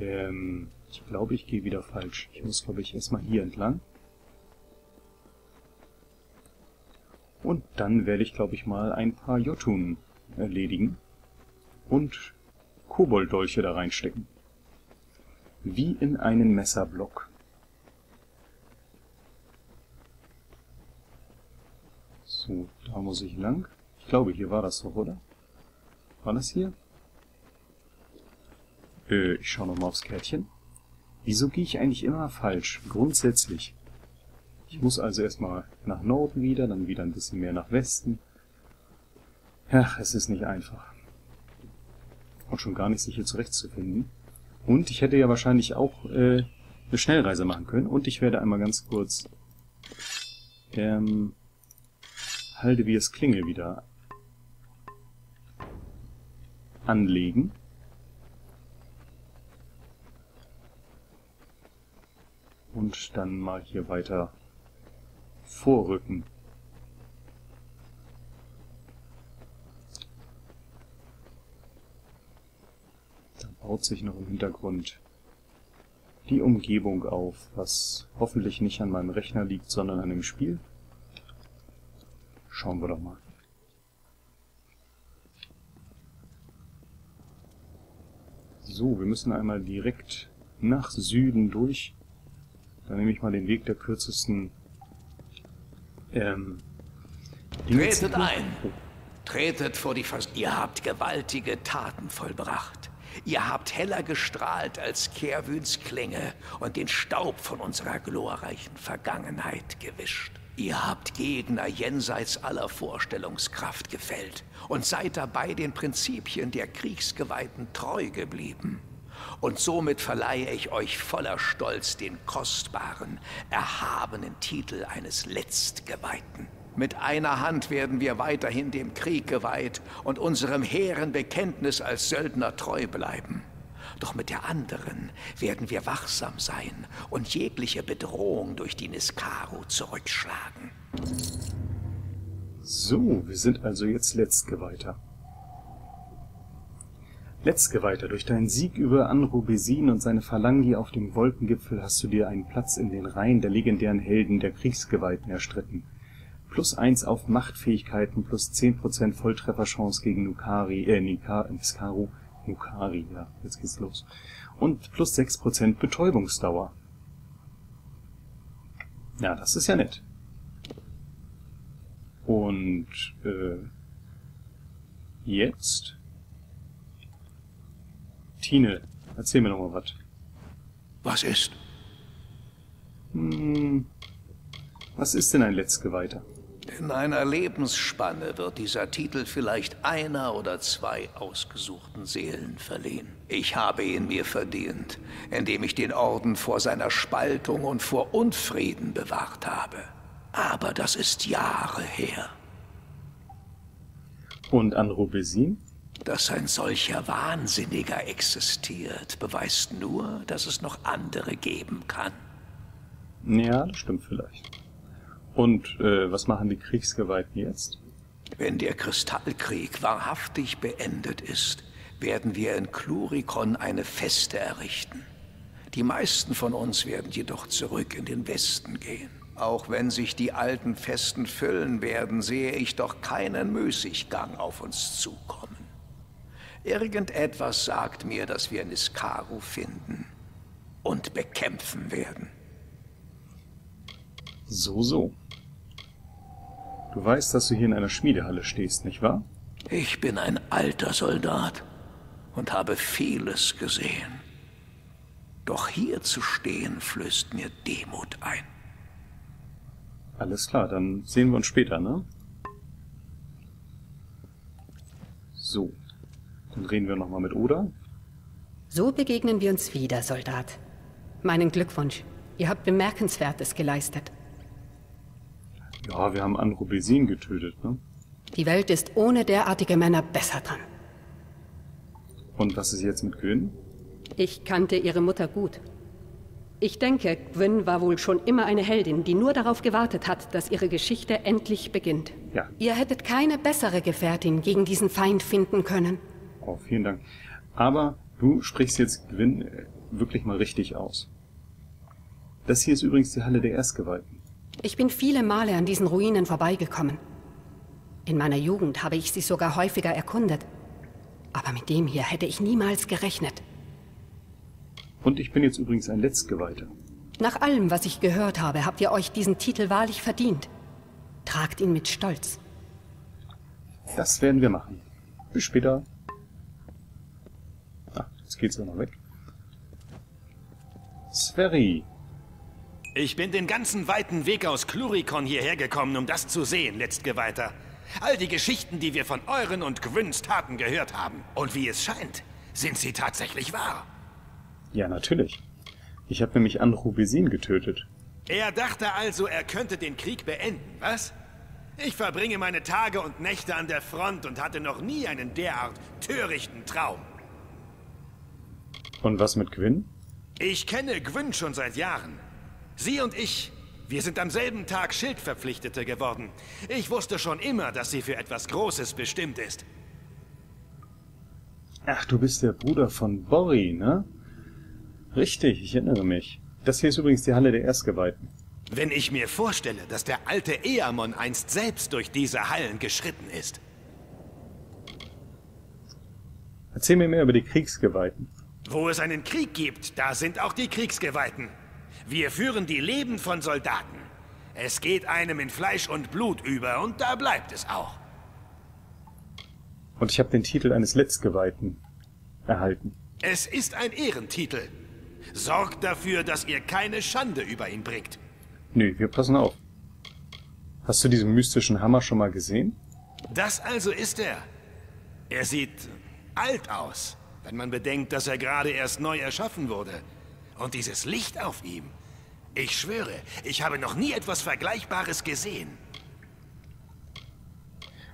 Speaker 1: Ähm, ich glaube, ich gehe wieder falsch. Ich muss, glaube ich, erstmal hier entlang. Und dann werde ich, glaube ich, mal ein paar Jotun erledigen. Und Kobolddolche da reinstecken. Wie in einen Messerblock. So, da muss ich lang. Ich glaube, hier war das doch, oder? War das hier? Äh, ich schaue nochmal aufs Kärtchen. Wieso gehe ich eigentlich immer falsch? Grundsätzlich. Ich muss also erstmal nach Norden wieder, dann wieder ein bisschen mehr nach Westen. Ach, es ist nicht einfach. Und schon gar nicht sich hier zurechtzufinden. Und ich hätte ja wahrscheinlich auch äh, eine Schnellreise machen können. Und ich werde einmal ganz kurz ähm, Haldewirs Klinge wieder anlegen. Und dann mal hier weiter vorrücken. Da baut sich noch im Hintergrund die Umgebung auf, was hoffentlich nicht an meinem Rechner liegt, sondern an dem Spiel. Schauen wir doch mal. So, wir müssen einmal direkt nach Süden durch. Dann nehme ich mal den Weg der kürzesten ähm,
Speaker 2: Tretet ein! Tretet vor die Vers... Ihr habt gewaltige Taten vollbracht. Ihr habt heller gestrahlt als Kehrwüns Klinge und den Staub von unserer glorreichen Vergangenheit gewischt. Ihr habt Gegner jenseits aller Vorstellungskraft gefällt und seid dabei den Prinzipien der Kriegsgeweihten treu geblieben. Und somit verleihe ich euch voller Stolz den kostbaren, erhabenen Titel eines Letztgeweihten. Mit einer Hand werden wir weiterhin dem Krieg geweiht und unserem hehren Bekenntnis als Söldner treu bleiben. Doch mit der anderen werden wir wachsam sein und jegliche Bedrohung durch die Niskaru zurückschlagen.
Speaker 1: So, wir sind also jetzt Letztgeweihter. Letztgeweihter, durch deinen Sieg über Anrubesin und seine Phalangi auf dem Wolkengipfel hast du dir einen Platz in den Reihen der legendären Helden der Kriegsgeweihten erstritten plus eins auf Machtfähigkeiten, plus 10% Volltrefferchance gegen Nukari, äh, Nika, Niskaru, Nukari, ja, jetzt geht's los. Und plus 6% Betäubungsdauer. Ja, das ist ja nett. Und, äh, jetzt? Tine, erzähl mir noch mal was.
Speaker 2: Was ist?
Speaker 1: Hm, was ist denn ein Letztgeweihter?
Speaker 2: In einer Lebensspanne wird dieser Titel vielleicht einer oder zwei ausgesuchten Seelen verliehen. Ich habe ihn mir verdient, indem ich den Orden vor seiner Spaltung und vor Unfrieden bewahrt habe. Aber das ist Jahre her.
Speaker 1: Und Anrubesin?
Speaker 2: Dass ein solcher Wahnsinniger existiert, beweist nur, dass es noch andere geben kann.
Speaker 1: Ja, das stimmt vielleicht. Und äh, was machen die Kriegsgeweihten jetzt?
Speaker 2: Wenn der Kristallkrieg wahrhaftig beendet ist, werden wir in Klurikon eine Feste errichten. Die meisten von uns werden jedoch zurück in den Westen gehen. Auch wenn sich die alten Festen füllen werden, sehe ich doch keinen Müßiggang auf uns zukommen. Irgendetwas sagt mir, dass wir Niskaru finden und bekämpfen werden.
Speaker 1: So, so. Du weißt, dass du hier in einer Schmiedehalle stehst, nicht wahr?
Speaker 2: Ich bin ein alter Soldat und habe vieles gesehen. Doch hier zu stehen flößt mir Demut ein.
Speaker 1: Alles klar, dann sehen wir uns später, ne? So, dann reden wir nochmal mit Oda.
Speaker 12: So begegnen wir uns wieder, Soldat. Meinen Glückwunsch. Ihr habt Bemerkenswertes geleistet.
Speaker 1: Ja, wir haben Anrubesin getötet, ne?
Speaker 12: Die Welt ist ohne derartige Männer besser dran.
Speaker 1: Und was ist jetzt mit Gwyn?
Speaker 12: Ich kannte ihre Mutter gut. Ich denke, Gwyn war wohl schon immer eine Heldin, die nur darauf gewartet hat, dass ihre Geschichte endlich beginnt.
Speaker 1: Ja.
Speaker 12: Ihr hättet keine bessere Gefährtin gegen diesen Feind finden können.
Speaker 1: Oh, vielen Dank. Aber du sprichst jetzt Gwyn äh, wirklich mal richtig aus. Das hier ist übrigens die Halle der Erstgeweihten.
Speaker 12: Ich bin viele Male an diesen Ruinen vorbeigekommen. In meiner Jugend habe ich sie sogar häufiger erkundet. Aber mit dem hier hätte ich niemals gerechnet.
Speaker 1: Und ich bin jetzt übrigens ein Letztgeweihter.
Speaker 12: Nach allem, was ich gehört habe, habt ihr euch diesen Titel wahrlich verdient. Tragt ihn mit Stolz.
Speaker 1: Das werden wir machen. Bis später. Jetzt geht's ja noch weg. Sverri.
Speaker 13: Ich bin den ganzen weiten Weg aus Klurikon hierher gekommen, um das zu sehen, Letztgeweihter. All die Geschichten, die wir von euren und Gwynns Taten gehört haben. Und wie es scheint, sind sie tatsächlich wahr.
Speaker 1: Ja, natürlich. Ich habe nämlich Anrubesin getötet.
Speaker 13: Er dachte also, er könnte den Krieg beenden, was? Ich verbringe meine Tage und Nächte an der Front und hatte noch nie einen derart törichten Traum.
Speaker 1: Und was mit Gwyn?
Speaker 13: Ich kenne Gwyn schon seit Jahren. Sie und ich, wir sind am selben Tag Schildverpflichtete geworden. Ich wusste schon immer, dass sie für etwas Großes bestimmt ist.
Speaker 1: Ach, du bist der Bruder von Borri, ne? Richtig, ich erinnere mich. Das hier ist übrigens die Halle der Erstgeweihten.
Speaker 13: Wenn ich mir vorstelle, dass der alte Eamon einst selbst durch diese Hallen geschritten ist.
Speaker 1: Erzähl mir mehr über die Kriegsgeweihten.
Speaker 13: Wo es einen Krieg gibt, da sind auch die Kriegsgeweihten. Wir führen die Leben von Soldaten. Es geht einem in Fleisch und Blut über und da bleibt es auch.
Speaker 1: Und ich habe den Titel eines Letztgeweihten erhalten.
Speaker 13: Es ist ein Ehrentitel. Sorgt dafür, dass ihr keine Schande über ihn bringt.
Speaker 1: Nö, wir passen auf. Hast du diesen mystischen Hammer schon mal gesehen?
Speaker 13: Das also ist er. Er sieht alt aus, wenn man bedenkt, dass er gerade erst neu erschaffen wurde. Und dieses Licht auf ihm. Ich schwöre, ich habe noch nie etwas Vergleichbares gesehen.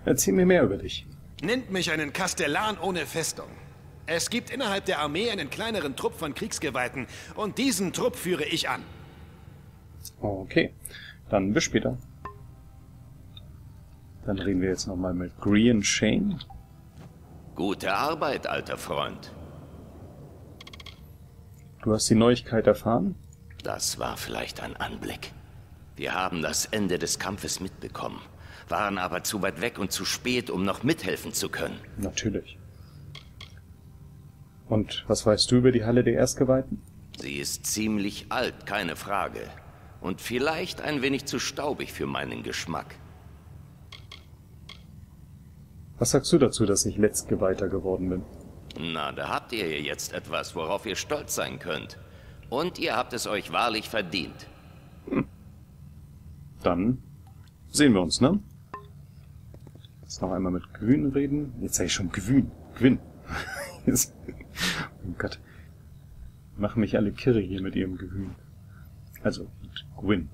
Speaker 1: Erzähl mir mehr über dich.
Speaker 13: Nennt mich einen Kastellan ohne Festung. Es gibt innerhalb der Armee einen kleineren Trupp von Kriegsgeweihten und diesen Trupp führe ich an.
Speaker 1: Okay, dann bis später. Dann reden wir jetzt nochmal mit Grian Shane.
Speaker 7: Gute Arbeit, alter Freund.
Speaker 1: Du hast die Neuigkeit erfahren?
Speaker 7: Das war vielleicht ein Anblick. Wir haben das Ende des Kampfes mitbekommen, waren aber zu weit weg und zu spät, um noch mithelfen zu können.
Speaker 1: Natürlich. Und was weißt du über die Halle der Erstgeweihten?
Speaker 7: Sie ist ziemlich alt, keine Frage. Und vielleicht ein wenig zu staubig für meinen Geschmack.
Speaker 1: Was sagst du dazu, dass ich Letztgeweihter geworden bin?
Speaker 7: Na, da habt ihr ja jetzt etwas, worauf ihr stolz sein könnt. Und ihr habt es euch wahrlich verdient.
Speaker 1: Hm. Dann sehen wir uns, ne? Jetzt noch einmal mit Gwyn reden. Jetzt sag ich schon Gwyn. Gwyn. oh Gott. Machen mich alle kirre hier mit ihrem Gewühn. Also, mit Gwyn.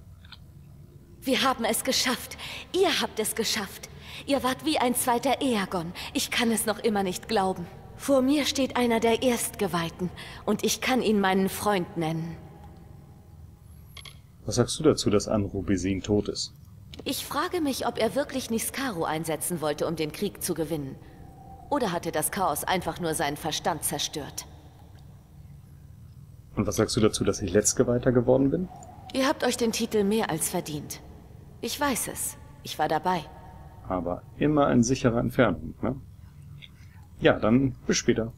Speaker 4: Wir haben es geschafft. Ihr habt es geschafft. Ihr wart wie ein zweiter Eagon. Ich kann es noch immer nicht glauben. Vor mir steht einer der Erstgeweihten und ich kann ihn meinen Freund nennen.
Speaker 1: Was sagst du dazu, dass Anru Besin tot ist?
Speaker 4: Ich frage mich, ob er wirklich Niskaru einsetzen wollte, um den Krieg zu gewinnen. Oder hatte das Chaos einfach nur seinen Verstand zerstört?
Speaker 1: Und was sagst du dazu, dass ich Letztgeweihter geworden bin?
Speaker 4: Ihr habt euch den Titel mehr als verdient. Ich weiß es. Ich war dabei.
Speaker 1: Aber immer in sicherer Entfernung, ne? Ja, dann bis später.